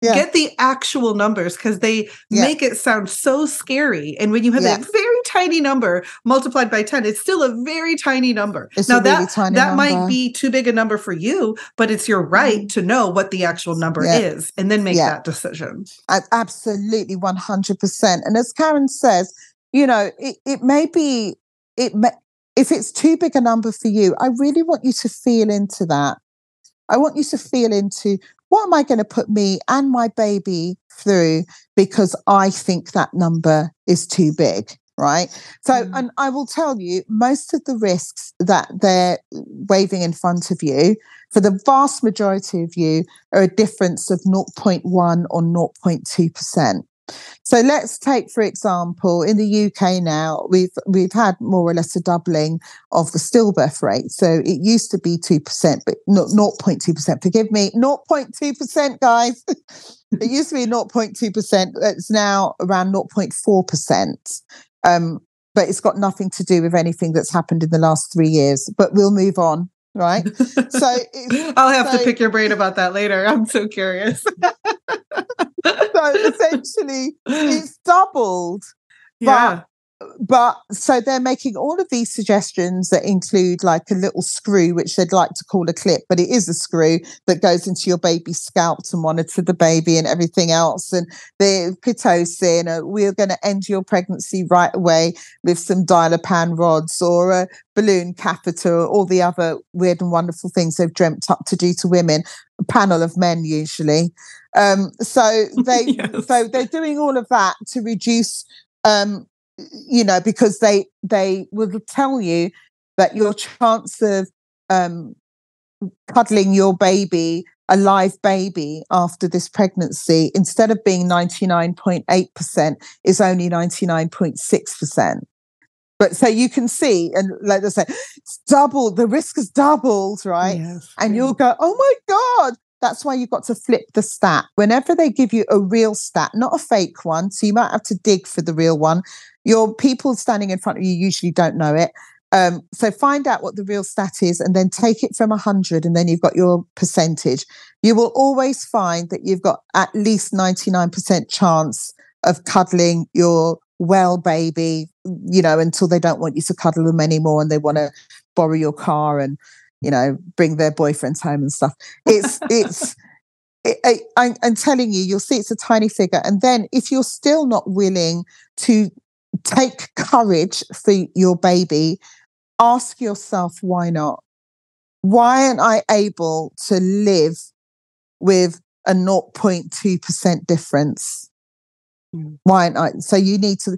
yeah. get the actual numbers because they yeah. make it sound so scary. And when you have yeah. that very tiny number multiplied by 10, it's still a very tiny number. It's now that, that number. might be too big a number for you, but it's your right mm. to know what the actual number is and then make that decision. Absolutely 100%. And as Karen says, you know, it, it may be, it may, if it's too big a number for you, I really want you to feel into that. I want you to feel into what am I going to put me and my baby through because I think that number is too big? Right. So, mm. and I will tell you, most of the risks that they're waving in front of you, for the vast majority of you, are a difference of 0.1 or 0.2%. So let's take, for example, in the UK now, we've we've had more or less a doubling of the stillbirth rate. So it used to be two percent, but not 0.2 percent. Forgive me, 0.2 percent, guys. it used to be 0.2 percent. It's now around 0.4 percent. Um, but it's got nothing to do with anything that's happened in the last three years. But we'll move on right? So I'll have so, to pick your brain about that later. I'm so curious. so essentially, it's doubled. Yeah. But, but so they're making all of these suggestions that include like a little screw, which they'd like to call a clip, but it is a screw that goes into your baby's scalp to monitor the baby and everything else. And the pitocin, uh, we're going to end your pregnancy right away with some Dilapan rods or a balloon catheter, all the other weird and wonderful things they've dreamt up to do to women. A panel of men usually. Um, so they yes. so they're doing all of that to reduce um, you know, because they they will tell you that your chance of um, cuddling your baby, a live baby after this pregnancy, instead of being 99.8%, is only 99.6%. But so you can see, and like I say, it's doubled, the risk has doubled, right? Yes, and you'll go, oh my God, that's why you've got to flip the stat. Whenever they give you a real stat, not a fake one, so you might have to dig for the real one. Your people standing in front of you usually don't know it. Um, so find out what the real stat is and then take it from 100 and then you've got your percentage. You will always find that you've got at least 99% chance of cuddling your well baby, you know, until they don't want you to cuddle them anymore and they want to borrow your car and you know, bring their boyfriends home and stuff. It's it's. It, I, I'm telling you, you'll see it's a tiny figure. And then, if you're still not willing to take courage for your baby, ask yourself why not? Why aren't I able to live with a 0.2% difference? Mm. Why aren't I? So you need to,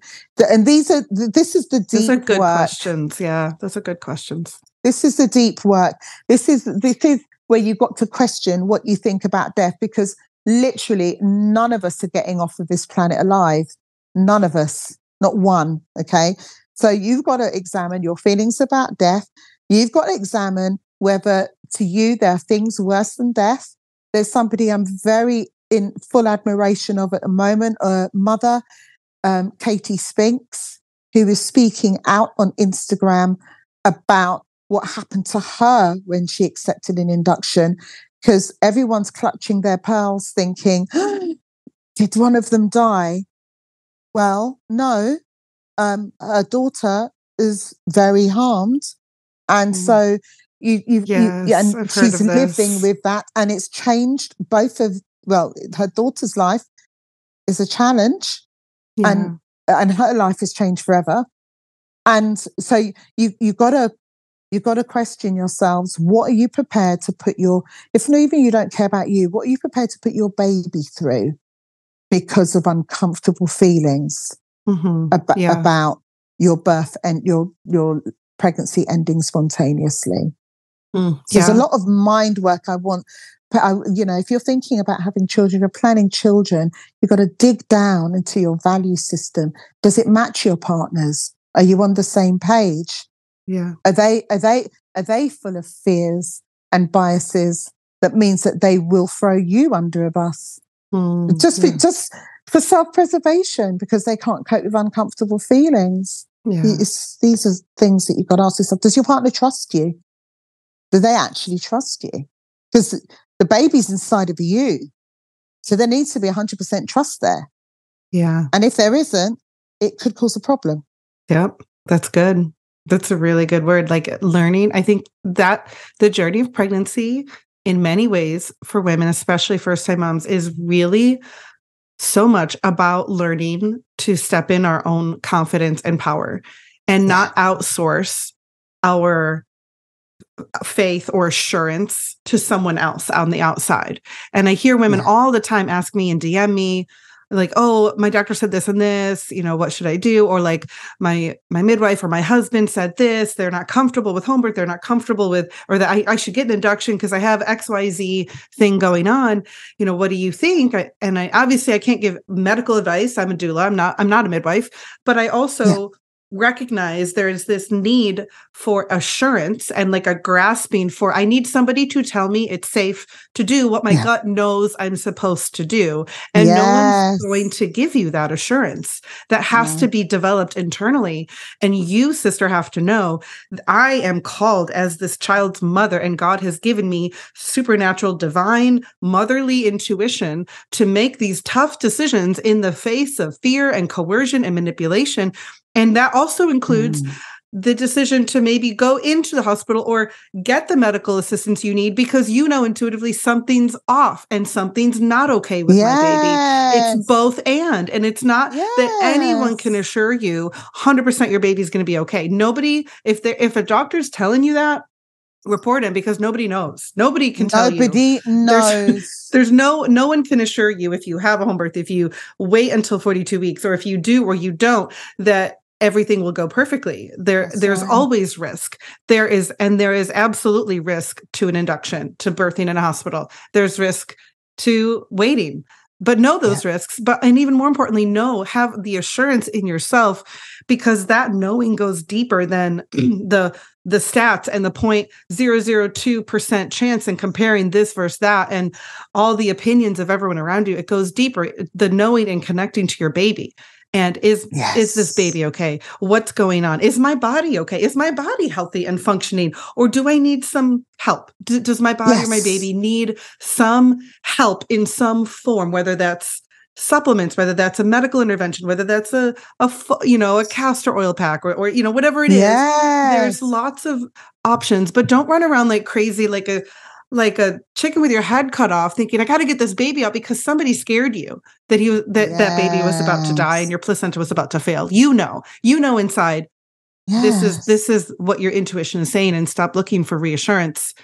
and these are, this is the deep Those are good work. questions. Yeah, those are good questions. This is the deep work. This is this is where you've got to question what you think about death because literally none of us are getting off of this planet alive. None of us, not one. Okay. So you've got to examine your feelings about death. You've got to examine whether to you there are things worse than death. There's somebody I'm very in full admiration of at the moment, a mother, um, Katie Spinks, who is speaking out on Instagram about what happened to her when she accepted an induction because everyone's clutching their pearls thinking, did one of them die? Well, no. Um, her daughter is very harmed. And mm. so you, you, yes, you and she's living with that. And it's changed both of, well, her daughter's life is a challenge yeah. and, and her life has changed forever. And so you, you've got to you've got to question yourselves. What are you prepared to put your, if not even you don't care about you, what are you prepared to put your baby through because of uncomfortable feelings Mhm. ab- Yeah. about your birth and your, your pregnancy ending spontaneously? Mm. So there's a lot of mind work I want. But I, you know, if you're thinking about having children, you're planning children, you've got to dig down into your value system. Does it match your partners? Are you on the same page? Yeah. Are they are they are they full of fears and biases that means that they will throw you under a bus Mm. just for, yeah. just for self preservation because they can't cope with uncomfortable feelings? Yeah. It's, these are things that you've got to ask yourself. Does your partner trust you? Do they actually trust you? Because the baby's inside of you. So there needs to be 100% trust there. Yeah. And if there isn't, it could cause a problem. Yep. That's good. That's a really good word. Like learning, I think that the journey of pregnancy, in many ways, for women, especially first time moms, is really so much about learning to step in our own confidence and power and not outsource our uh, faith or assurance to someone else on the outside. And I hear women all the time ask me and DM me like, "Oh, my doctor said this and this, you know, what should I do?" Or like my my midwife or my husband said this, they're not comfortable with home birth, they're not comfortable with or that I, I should get an induction because I have XYZ thing going on. You know, what do you think? I, and I obviously I can't give medical advice. I'm a doula. I'm not I'm not a midwife, but I also recognize there is this need for assurance and like a grasping for I need somebody to tell me it's safe to do what my Yeah. gut knows I'm supposed to do. And no one's going to give you that assurance. That has No. to be developed internally. And you, sister, have to know I am called as this child's mother, and God has given me supernatural, divine, motherly intuition to make these tough decisions in the face of fear and coercion and manipulation. And that also includes Mm. the decision to maybe go into the hospital or get the medical assistance you need because you know intuitively something's off and something's not okay with my baby. It's both and. And it's not that anyone can assure you 100% your baby's going to be okay. Nobody, if they if a doctor's telling you that, report him because nobody knows. Nobody can tell you. Nobody knows. There's no no one can assure you if you have a home birth, if you wait until 42 weeks, or if you do or you don't, that everything will go perfectly. There That's there's right. always risk. There is and there is absolutely risk to an induction, to birthing in a hospital. There's risk to waiting. But know those risks, but and even more importantly, know have the assurance in yourself because that knowing goes deeper than the the stats and the point zero zero two percent chance and comparing this versus that and all the opinions of everyone around you. It goes deeper. The knowing and connecting to your baby. And is is this baby okay? What's going on? Is my body okay? Is my body healthy and functioning? Or do I need some help? D- does my body or my baby need some help in some form, whether that's supplements, whether that's a medical intervention, whether that's a, a you know, a castor oil pack or, or you know, whatever it is there's lots of options but don't run around like crazy like a like a chicken with your head cut off thinking i got to get this baby out because somebody scared you that he was that that baby was about to die and your placenta was about to fail. You know you know inside this is this is what your intuition is saying and stop looking for reassurance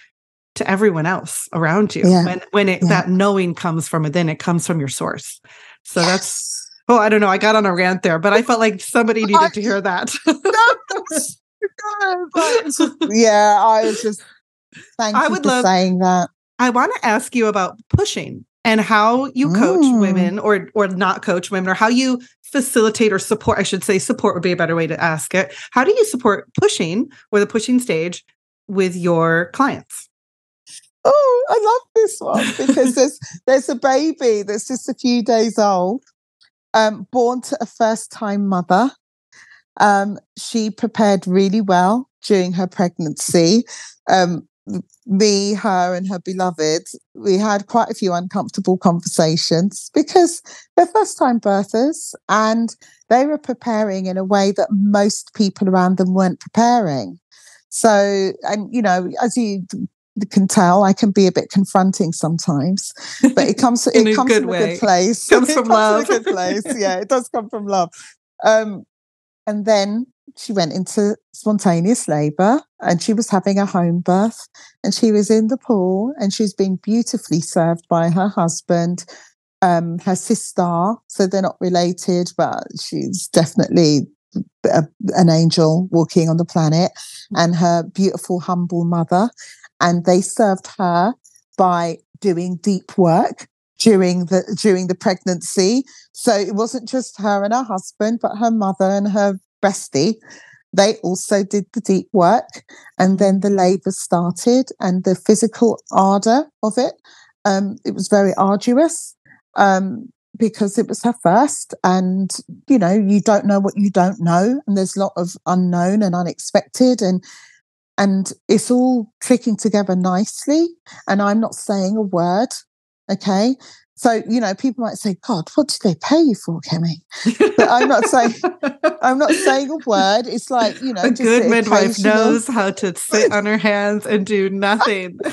to everyone else around you Yeah. when when it Yeah. that knowing comes from within it comes from your source. So that's oh i don't know i got on a rant there but i felt like somebody needed I- to hear that. Yeah, I was just thank I you would for love- saying that. I want to ask you about pushing and how you coach Mm. women or or not coach women or how you facilitate or support I should say support would be a better way to ask it. How do you support pushing or the pushing stage with your clients? Oh, I love this one because there's there's a baby that's just a few days old, um, born to a first time mother. Um, she prepared really well during her pregnancy. Um, me, her, and her beloved, we had quite a few uncomfortable conversations because they're first time birthers and they were preparing in a way that most people around them weren't preparing. So, and you know, as you can tell, I can be a bit confronting sometimes, but it comes In it a comes good from a good place. Comes It from from a love. good place. Yeah, it does come from love. Um, and then she went into spontaneous labor and she was having a home birth and she was in the pool and she's being beautifully served by her husband um her sister. So they're not related but she's definitely a, an angel walking on the planet and her beautiful humble mother. And they served her by doing deep work during the during the pregnancy. So it wasn't just her and her husband but her mother and her bestie. They also did the deep work and then the labor started and the physical ardor of it um, it was very arduous um, because it was her first and you know you don't know what you don't know and there's a lot of unknown and unexpected and and it's all clicking together nicely and i'm not saying a word okay so you know people might say god what did they pay you for kemi? But i'm not saying i'm not saying a word. It's like you know a good midwife knows how to sit on her hands and do nothing.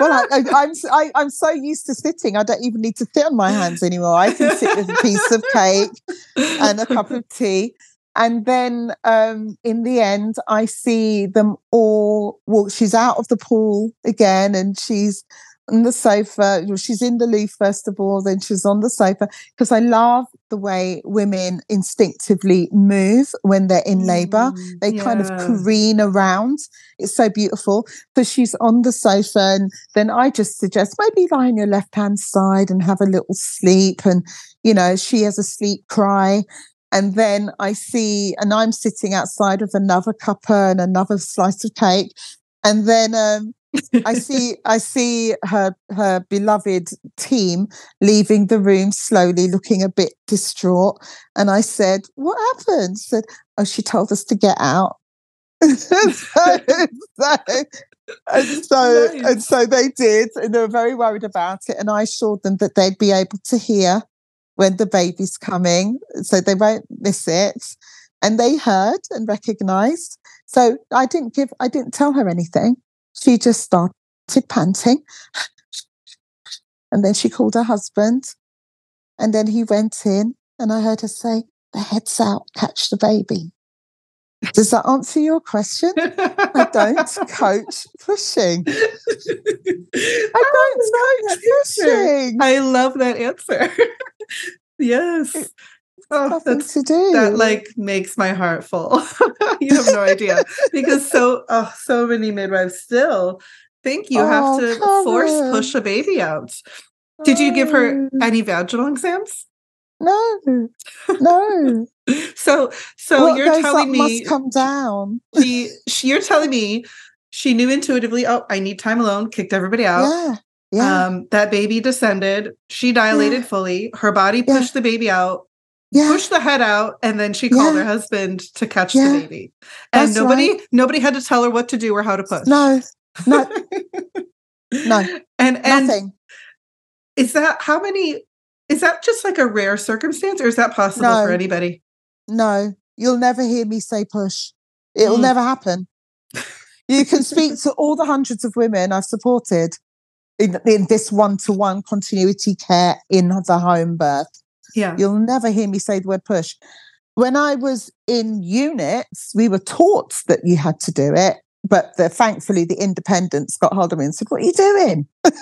Well I, I, I'm, I, I'm so used to sitting i don't even need to sit on my hands anymore. I can sit with a piece of cake and a cup of tea. And then um, in the end, I see them all. Well, she's out of the pool again, and she's on the sofa. She's in the loo first of all, then she's on the sofa because I love the way women instinctively move when they're in labor. Mm, They kind of careen around. It's so beautiful. So she's on the sofa, and then I just suggest maybe lie on your left hand side and have a little sleep. And you know, she has a sleep cry. And then I see, and I'm sitting outside with another cuppa and another slice of cake. And then um, I see I see her her beloved team leaving the room slowly, looking a bit distraught. And I said, "What happened?" She said, "Oh, she told us to get out." so, so, and so Nice. and so they did, and they were very worried about it. And I assured them that they'd be able to hear when the baby's coming, so they won't miss it. And they heard and recognized. So I didn't give, I didn't tell her anything. She just started panting. And then she called her husband. And then he went in and I heard her say, the head's out, catch the baby. Does that answer your question? I don't coach pushing. I don't coach pushing. I love that answer. yes. Oh, Nothing to do. that like makes my heart full. you have no idea because so oh, so many midwives still think you have Oh, to force Karen. push a baby out. Did you give her any vaginal exams? No, no. So so what you're telling me must come down. she, she you're telling me she knew intuitively, oh, I need time alone, kicked everybody out. Yeah, yeah, Um, that baby descended. She dilated Yeah. fully. Her body Yeah. pushed the baby out, yeah. pushed the head out, and then she called Yeah. her husband to catch Yeah. the baby. And That's nobody, right. nobody had to tell her what to do or how to push. No, no, no, and and nothing. is that how many? Is that just like a rare circumstance, or is that possible for anybody? No, you'll never hear me say push. It'll Mm. never happen. You can speak to all the hundreds of women I've supported in, in this one to one continuity care in the home birth. Yeah. You'll never hear me say the word push. When I was in units, we were taught that you had to do it, but the, thankfully the independents got hold of me and said, "What are you doing? what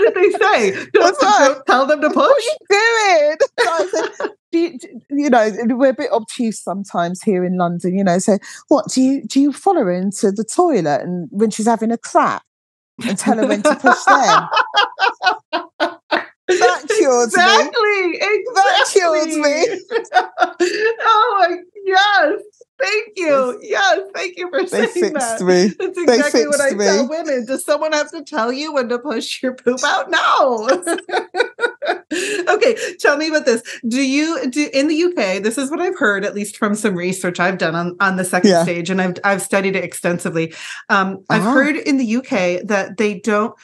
did they say? Don't, don't tell them to what push. are you doing?" So said, do you, do- you know, we're a bit obtuse sometimes here in London. You know, so what do you do? You follow her into the toilet and when she's having a crap and tell her when to push them. That cures me. exactly, That cures exactly. oh my yes. Thank you. Yes, thank you for They saying fixed that. me. That's exactly what I fixed tell me. women. Does someone have to tell you when to push your poop out? No. okay, tell me about this. Do you do in the UK? This is what I've heard, at least from some research I've done on, on the second Yeah. stage, and I've I've studied it extensively. Um, I've Ah. heard in the UK that they don't.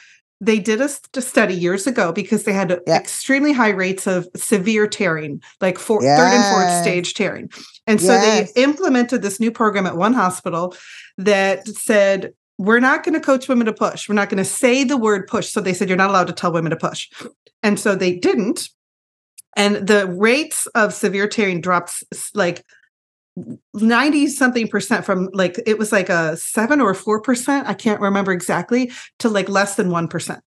They did a st- study years ago because they had Yeah. extremely high rates of severe tearing, like third and fourth stage tearing. And so Yes. they implemented this new program at one hospital that said, we're not going to coach women to push. We're not going to say the word push. So they said, you're not allowed to tell women to push. And so they didn't. and the rates of severe tearing drops like 90 something percent from like it was like a 7 or 4% I can't remember exactly to like less than 1%.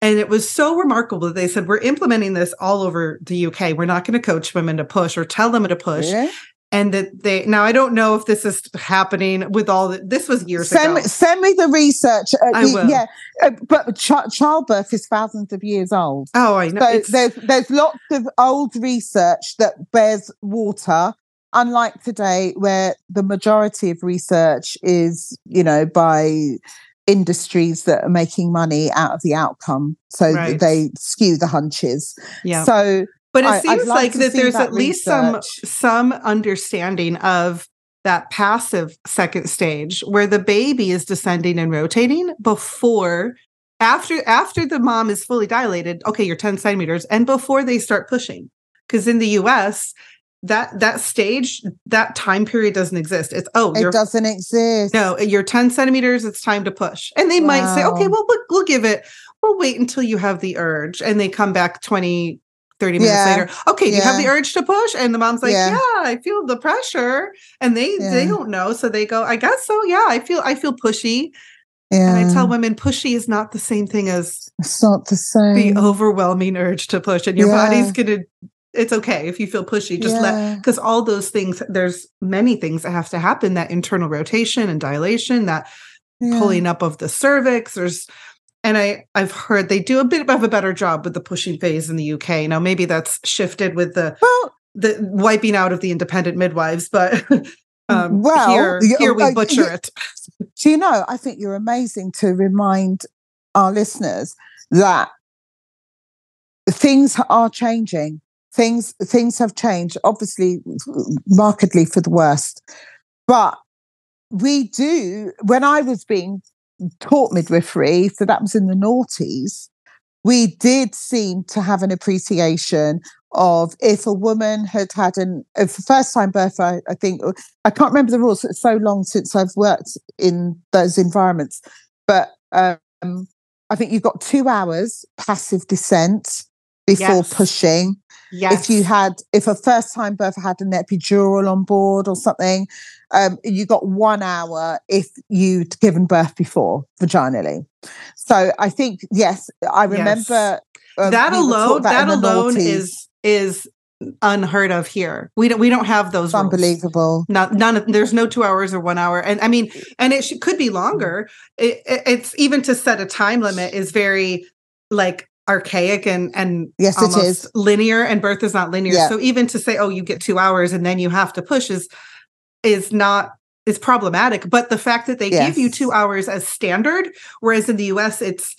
And it was so remarkable that they said we're implementing this all over the UK. We're not going to coach women to push or tell them to push. Yeah. And that they now I don't know if this is happening with all the, this was years send ago. Me, send me the research. Uh, I will. Yeah, uh, but ch- childbirth is thousands of years old. Oh, I know. So there's there's lots of old research that bears water unlike today where the majority of research is you know by industries that are making money out of the outcome. So right. they skew the hunches. Yeah. So but it seems like that there's that at least some some understanding of that passive second stage where the baby is descending and rotating before after after the mom is fully dilated okay you're 10 centimeters and before they start pushing. Because in the us that that stage that time period doesn't exist it's oh it doesn't exist no you're 10 centimeters it's time to push and they wow. might say okay well we'll, we'll give it we'll wait until you have the urge and they come back 20 30 minutes yeah. later okay yeah. you have the urge to push and the mom's like yeah, yeah i feel the pressure and they they don't know so they go i guess so yeah i feel i feel pushy yeah. And I tell women pushy is not the same thing as it's not the same. The overwhelming urge to push, and your body's gonna it's okay if you feel pushy just yeah. let because all those things there's many things that have to happen that internal rotation and dilation that yeah. pulling up of the cervix there's and i i've heard they do a bit of a better job with the pushing phase in the uk now maybe that's shifted with the well, the wiping out of the independent midwives but um well here, here we butcher uh, it do you know i think you're amazing to remind our listeners that things are changing things things have changed obviously markedly for the worst but we do when i was being taught midwifery so that was in the noughties we did seem to have an appreciation of if a woman had had an a first time birth I, I think i can't remember the rules it's so long since i've worked in those environments but um, i think you've got two hours passive descent before yes. pushing Yes. If you had, if a first time birth had an epidural on board or something, um, you got one hour if you'd given birth before vaginally. So I think, yes, I remember yes. um, that alone, that, that alone is, is unheard of here. We don't we don't have those. Unbelievable. Not none. Of, there's no two hours or one hour, and I mean, and it could be longer. It, it, it's even to set a time limit is very like archaic and and yes it is linear and birth is not linear yeah. so even to say oh you get two hours and then you have to push is is not is problematic but the fact that they yes. give you two hours as standard whereas in the us it's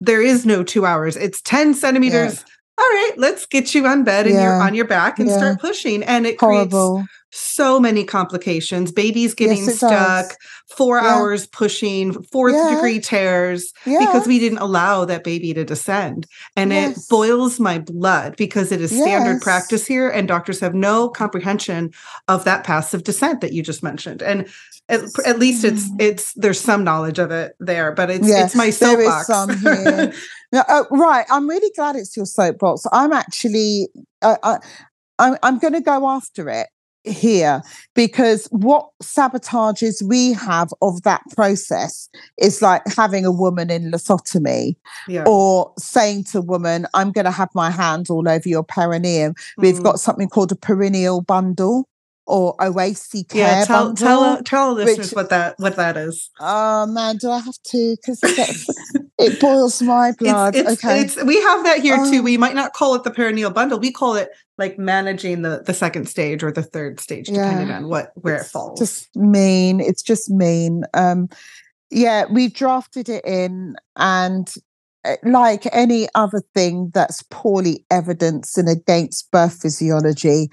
there is no two hours it's 10 centimeters yeah. All right let's get you on bed and yeah. you're on your back and start pushing and it Horrible. creates so many complications babies getting yes, stuck does. four yeah. hours pushing fourth yeah. degree tears yeah. because we didn't allow that baby to descend and yes. it boils my blood because it is standard yes. practice here and doctors have no comprehension of that passive descent that you just mentioned and at, at least it's mm. it's there's some knowledge of it there but it's it's my soapbox some here. no, uh, right i'm really glad it's your soapbox i'm actually uh, I, I'm, I'm going to go after it here because what sabotages we have of that process is like having a woman in lithotomy yeah. or saying to a woman i'm going to have my hand all over your perineum mm. we've got something called a perineal bundle or OASI care yeah, tell, bundle. Tell, tell listeners which, what that what that is. Oh man, do I have to? Because it boils my blood. It's, it's, okay, it's, we have that here too. We might not call it the perineal bundle. We call it like managing the the second stage or the third stage, yeah. depending on what where it falls. Just mean. It's just mean. Um, yeah, we've drafted it in, and eh, like any other thing that's poorly evidenced and against birth physiology,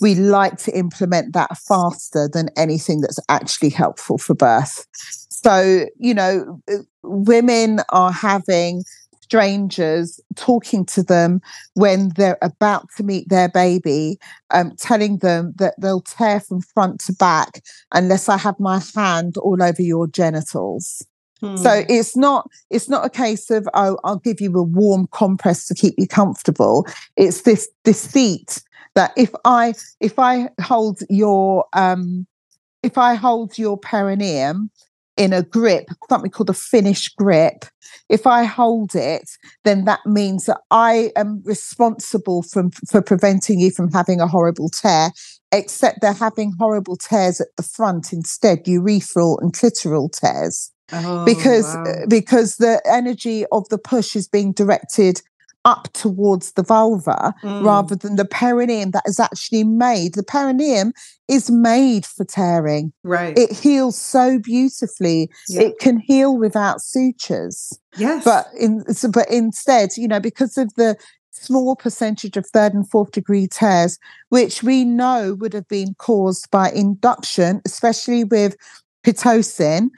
we like to implement that faster than anything that's actually helpful for birth. So, you know, women are having strangers talking to them when they're about to meet their baby, um, telling them that they'll tear from front to back unless I have my hand all over your genitals. Mm. So it's not it's not a case of oh I'll give you a warm compress to keep you comfortable. It's this deceit that if I if I hold your um if I hold your perineum in a grip, something called a Finnish grip, if I hold it, then that means that I am responsible from, for preventing you from having a horrible tear, except they're having horrible tears at the front instead, urethral and clitoral tears. Oh, because wow. because the energy of the push is being directed up towards the vulva mm. rather than the perineum that is actually made. The perineum is made for tearing. Right. It heals so beautifully. Yeah. It can heal without sutures. Yes. But in but instead, you know, because of the small percentage of third and fourth degree tears, which we know would have been caused by induction, especially with pitocin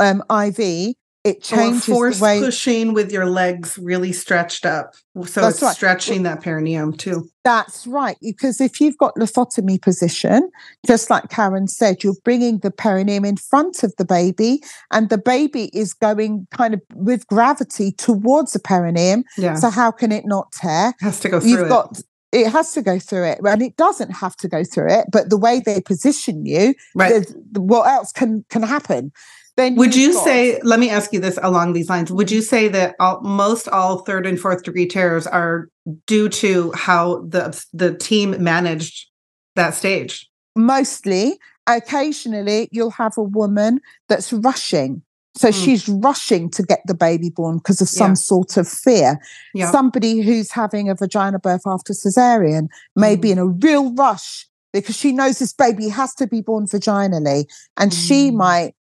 um, IV, it changes or force the way pushing with your legs really stretched up so that's it's right. stretching that perineum too that's right because if you've got lithotomy position just like karen said you're bringing the perineum in front of the baby and the baby is going kind of with gravity towards the perineum yeah. so how can it not tear it has to go through you've it. got it has to go through it and it doesn't have to go through it but the way they position you right. what else can can happen then would you say let me ask you this along these lines would you say that all, most all third and fourth degree tears are due to how the the team managed that stage mostly occasionally you'll have a woman that's rushing so mm. she's rushing to get the baby born because of some yeah. sort of fear. Yeah. Somebody who's having a vagina birth after cesarean may mm. be in a real rush because she knows this baby has to be born vaginally and mm. she might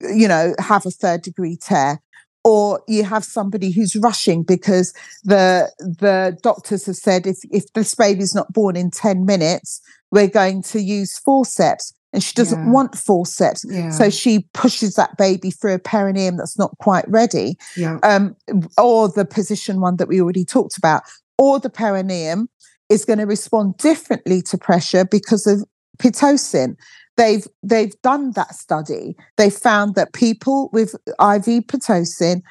you know, have a third degree tear or you have somebody who's rushing because the the doctors have said if if this baby's not born in 10 minutes we're going to use forceps and she doesn't yeah. want forceps yeah. so she pushes that baby through a perineum that's not quite ready yeah. um, or the position one that we already talked about or the perineum is going to respond differently to pressure because of pitocin they've they've done that study. They found that people with IV pitocin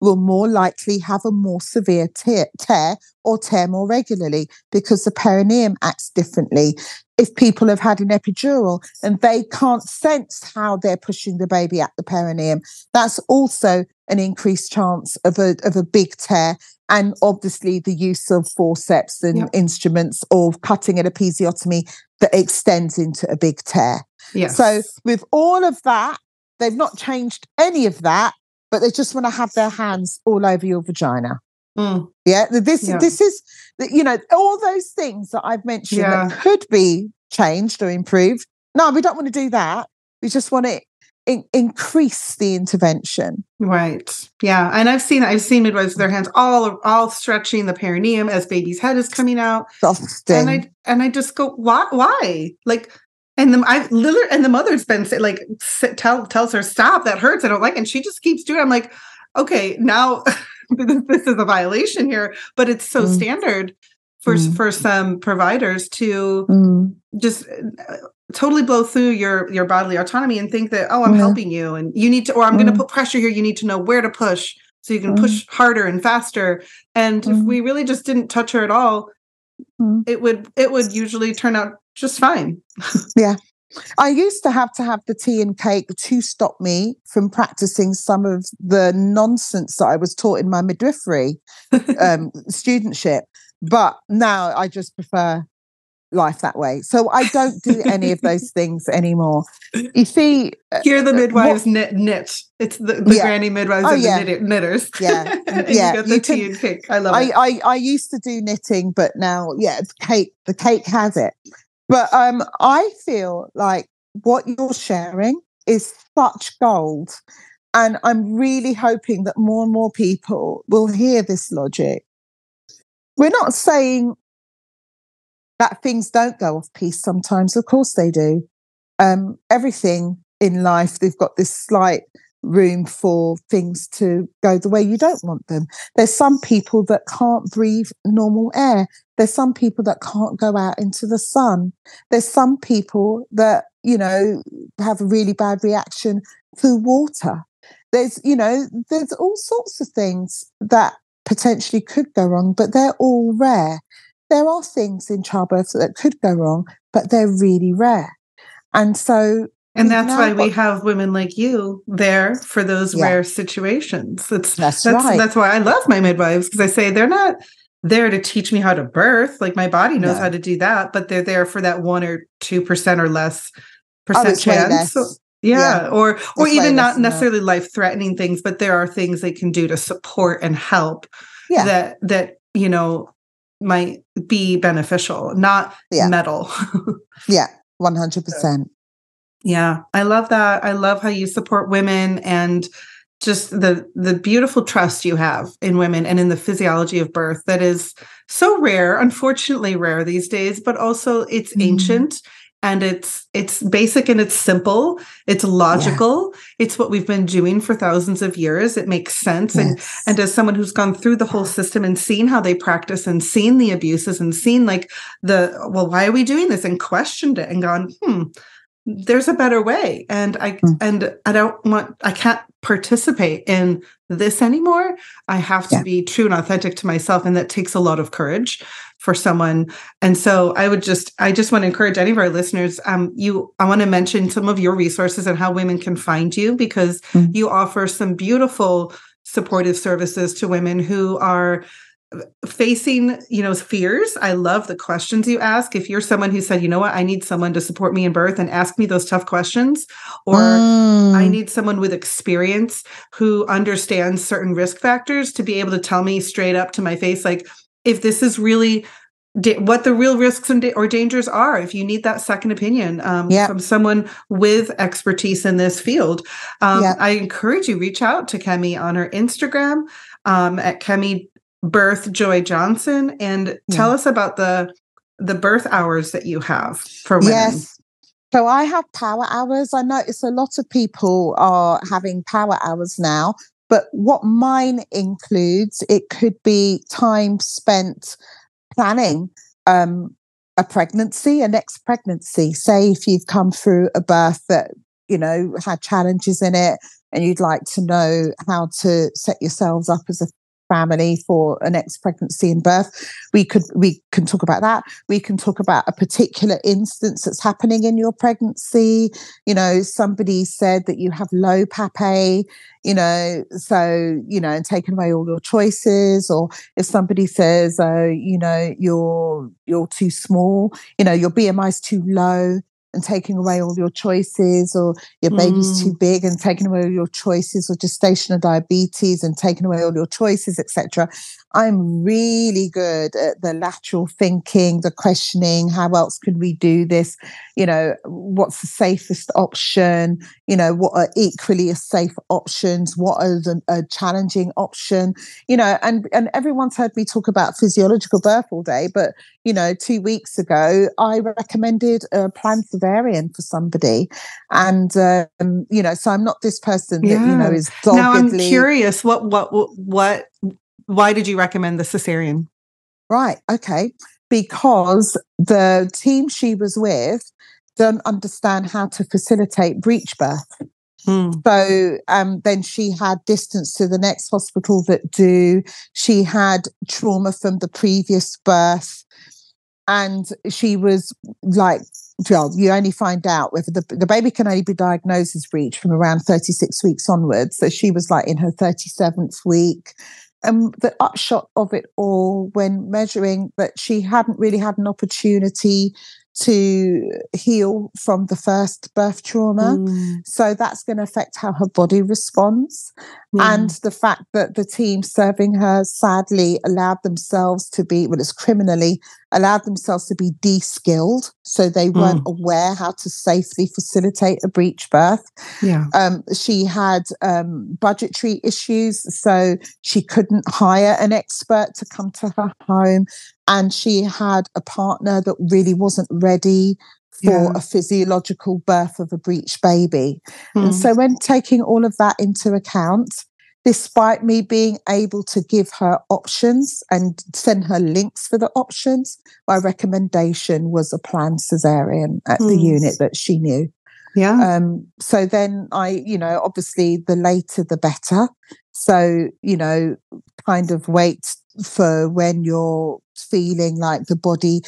will more likely have a more severe tear, tear, or tear more regularly because the perineum acts differently. If people have had an epidural and they can't sense how they're pushing the baby at the perineum, that's also an increased chance of a of a big tear. And obviously, the use of forceps and yep. instruments or cutting an episiotomy that extends into a big tear. Yes. So, with all of that, they've not changed any of that, but they just want to have their hands all over your vagina. Mm. Yeah, this yeah. this is you know all those things that I've mentioned yeah. that could be changed or improved. No, we don't want to do that. We just want to in- increase the intervention. Right. Yeah. And I've seen I've seen midwives with their hands all all stretching the perineum as baby's head is coming out. And I and I just go, why? Why? Like, and the I literally and the mother's been like tell tells her stop that hurts I don't like, and she just keeps doing. It. I'm like, okay, now this is a violation here, but it's so mm. standard for mm. for some providers to mm. just uh, totally blow through your your bodily autonomy and think that oh i'm helping you and you need to or i'm going to mm. put pressure here you need to know where to push so you can push mm. harder and faster and if mm. we really just didn't touch her at all it would it would usually turn out just fine yeah I used to have to have the tea and cake to stop me from practicing some of the nonsense that I was taught in my midwifery um, studentship. But now I just prefer life that way. So I don't do any of those things anymore. You see, uh, here the uh, midwives knit knit. It's the, the yeah. granny midwives oh, and yeah. the knitters. Yeah, yeah. You you tea can, and cake. I love I, it. I I used to do knitting, but now, yeah, the cake the cake has it. But um, I feel like what you're sharing is such gold. And I'm really hoping that more and more people will hear this logic. We're not saying that things don't go off piece sometimes. Of course they do. Um, everything in life, they've got this slight room for things to go the way you don't want them. There's some people that can't breathe normal air. There's some people that can't go out into the sun. There's some people that, you know, have a really bad reaction to water. there's you know there's all sorts of things that potentially could go wrong but they're all rare there are things in childbirth that could go wrong but they're really rare and so and that's why we have women like you there for those yeah. rare situations. It's, that's, that's right. That's why I love my midwives because I say they're not there to teach me how to birth. Like my body knows no. how to do that, but they're there for that one or two percent or less oh, percent oh, chance. So, yeah. yeah. or or even not necessarily life threatening things, but there are things they can do to support and help. Yeah. that that you know might be beneficial, not yeah. metal. yeah, one hundred percent. Yeah, I love that. I love how you support women and just the the beautiful trust you have in women and in the physiology of birth that is so rare, unfortunately rare these days, but also it's mm. ancient and it's it's basic and it's simple it's logical yeah. it's what we've been doing for thousands of years it makes sense yes. and and as someone who's gone through the whole system and seen how they practice and seen the abuses and seen like the well why are we doing this and questioned it and gone hmm there's a better way and i mm. and i don't want i can't participate in this anymore i have to yeah. be true and authentic to myself and that takes a lot of courage for someone and so i would just i just want to encourage any of our listeners um you i want to mention some of your resources and how women can find you because mm. you offer some beautiful supportive services to women who are facing you know fears i love the questions you ask if you're someone who said you know what i need someone to support me in birth and ask me those tough questions or mm. i need someone with experience who understands certain risk factors to be able to tell me straight up to my face like if this is really da- what the real risks and da- or dangers are if you need that second opinion um, yep. from someone with expertise in this field. Um, yep. i encourage you reach out to kemi on her instagram um, at kemi birth joy johnson and tell us about the the birth hours that you have for women. Yes. So i have power hours. I notice a lot of people are having power hours now but what mine includes it could be time spent planning um, a pregnancy a next pregnancy. Say if you've come through a birth that you know had challenges in it and you'd like to know how to set yourselves up as a family for an next pregnancy and birth. We could we can talk about that. We can talk about a particular instance that's happening in your pregnancy. You know somebody said that you have low PAPP-A you know so you know and taken away all your choices. Or if somebody says oh you know you're you're too small you know your bmi is too low and taking away all your choices, or your baby's mm. too big and taking away all your choices, or gestational diabetes and taking away all your choices, etc. I'm really good at the lateral thinking, the questioning. How else could we do this? You know, what's the safest option? You know, what are equally as safe options? What are the, a challenging option? You know, and and everyone's heard me talk about physiological birth all day, but you know, two weeks ago I recommended a planned cesarean for somebody, and um, you know, so I'm not this person that yeah. you know is doggedly. Now I'm curious, what what what why did you recommend the cesarean? Right. Okay. Because the team she was with don't understand how to facilitate breech birth. Hmm. So um, then she had distance to the next hospital that do. She had trauma from the previous birth. And she was like, well, you only find out whether the, the baby can only be diagnosed as breech from around 36 weeks onwards. So she was like in her 37th week and the upshot of it all when measuring that she hadn't really had an opportunity to heal from the first birth trauma. Mm. So that's going to affect how her body responds. Yeah. And the fact that the team serving her sadly allowed themselves to be, well, it's criminally allowed themselves to be de skilled. So they weren't mm. aware how to safely facilitate a breech birth. Yeah. Um, she had um, budgetary issues. So she couldn't hire an expert to come to her home. And she had a partner that really wasn't ready for yeah. a physiological birth of a breech baby. Mm. And so, when taking all of that into account, despite me being able to give her options and send her links for the options, my recommendation was a planned cesarean at mm. the hmm. unit that she knew. Yeah. Um, so then I, you know, obviously the later the better. So, you know, kind of wait for when you're feeling like the body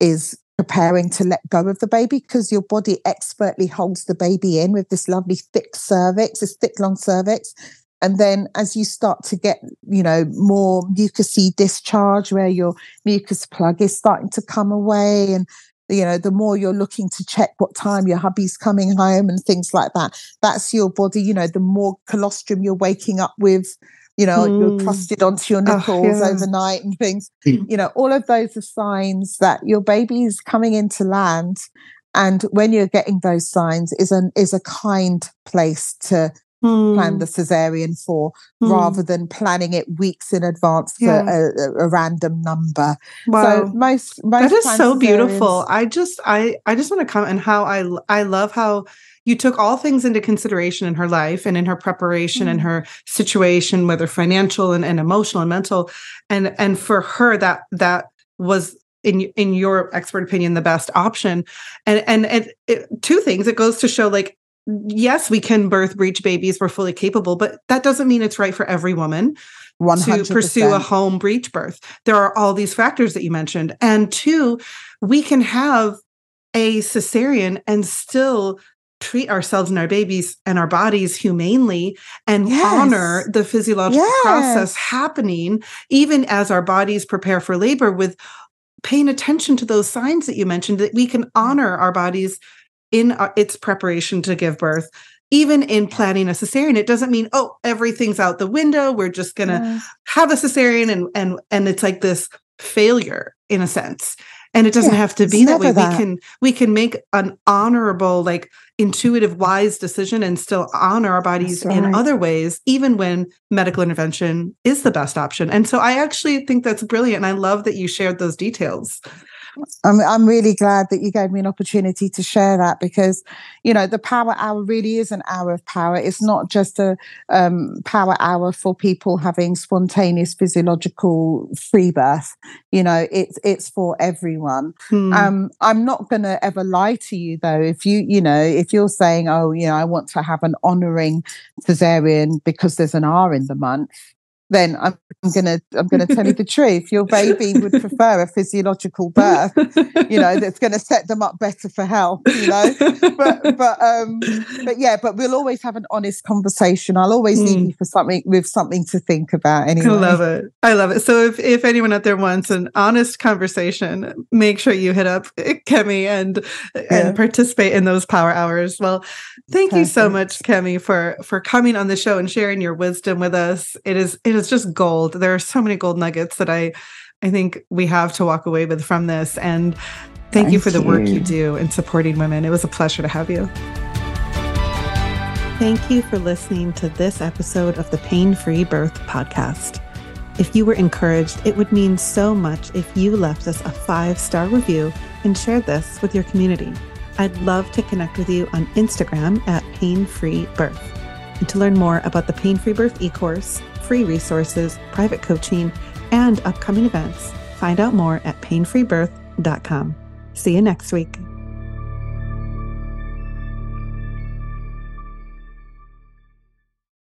is preparing to let go of the baby because your body expertly holds the baby in with this lovely thick cervix, this thick long cervix. And then as you start to get, you know, more mucousy discharge where your mucus plug is starting to come away and you know, the more you're looking to check what time your hubby's coming home and things like that. That's your body, you know, the more colostrum you're waking up with, you know, mm. you're crusted onto your nipples oh, yeah. overnight and things. Mm. You know, all of those are signs that your baby is coming into land. And when you're getting those signs is an is a kind place to mm. plan the cesarean for mm. rather than planning it weeks in advance for yeah. a, a, random number. Wow. So most, most that is so beautiful. I just I I just want to comment on how I I love how you took all things into consideration in her life and in her preparation mm. and her situation, whether financial and, and emotional and mental. And and for her that that was in in your expert opinion the best option and and, and it, two things it goes to show like yes, we can birth breech babies. We're fully capable, but that doesn't mean it's right for every woman 100%. to pursue a home breech birth. There are all these factors that you mentioned. And two, we can have a cesarean and still treat ourselves and our babies and our bodies humanely and yes. honor the physiological yes. process happening even as our bodies prepare for labor with paying attention to those signs that you mentioned that we can honor our bodies in uh, its preparation to give birth even in planning a cesarean. It doesn't mean oh everything's out the window. We're just going to yeah. have a cesarean and and and it's like this failure in a sense. And it doesn't yeah, have to be that way. That. we can we can make an honorable like intuitive wise decision and still honor our bodies right. in other ways even when medical intervention is the best option. And so i actually think that's brilliant and i love that you shared those details I'm, I'm really glad that you gave me an opportunity to share that because, you know, the power hour really is an hour of power. It's not just a um, power hour for people having spontaneous physiological free birth. You know, it's it's for everyone. Hmm. Um, I'm not going to ever lie to you though. If you, you know, if you're saying, oh, you know, I want to have an honouring cesarean because there's an R in the month, then I'm, gonna I'm gonna tell you the truth. Your baby would prefer a physiological birth, you know, that's gonna set them up better for health, you know. But but um but yeah, but we'll always have an honest conversation. I'll always mm. leave you for something with something to think about anyway. I love it. I love it. So if, if anyone out there wants an honest conversation, make sure you hit up Kemi and yeah. and participate in those power hours. Well, thank Perfect. you so much, Kemi, for for coming on the show and sharing your wisdom with us. It is it is it's just gold. There are so many gold nuggets that I I think we have to walk away with from this. And thank, thank you for the work you do in supporting women. It was a pleasure to have you. Thank you for listening to this episode of the Pain Free Birth Podcast. If you were encouraged, it would mean so much if you left us a five star review and shared this with your community. I'd love to connect with you on Instagram at Pain Free Birth. And to learn more about the Pain Free Birth e course, free resources, private coaching, and upcoming events. Find out more at painfreebirth.com. See you next week.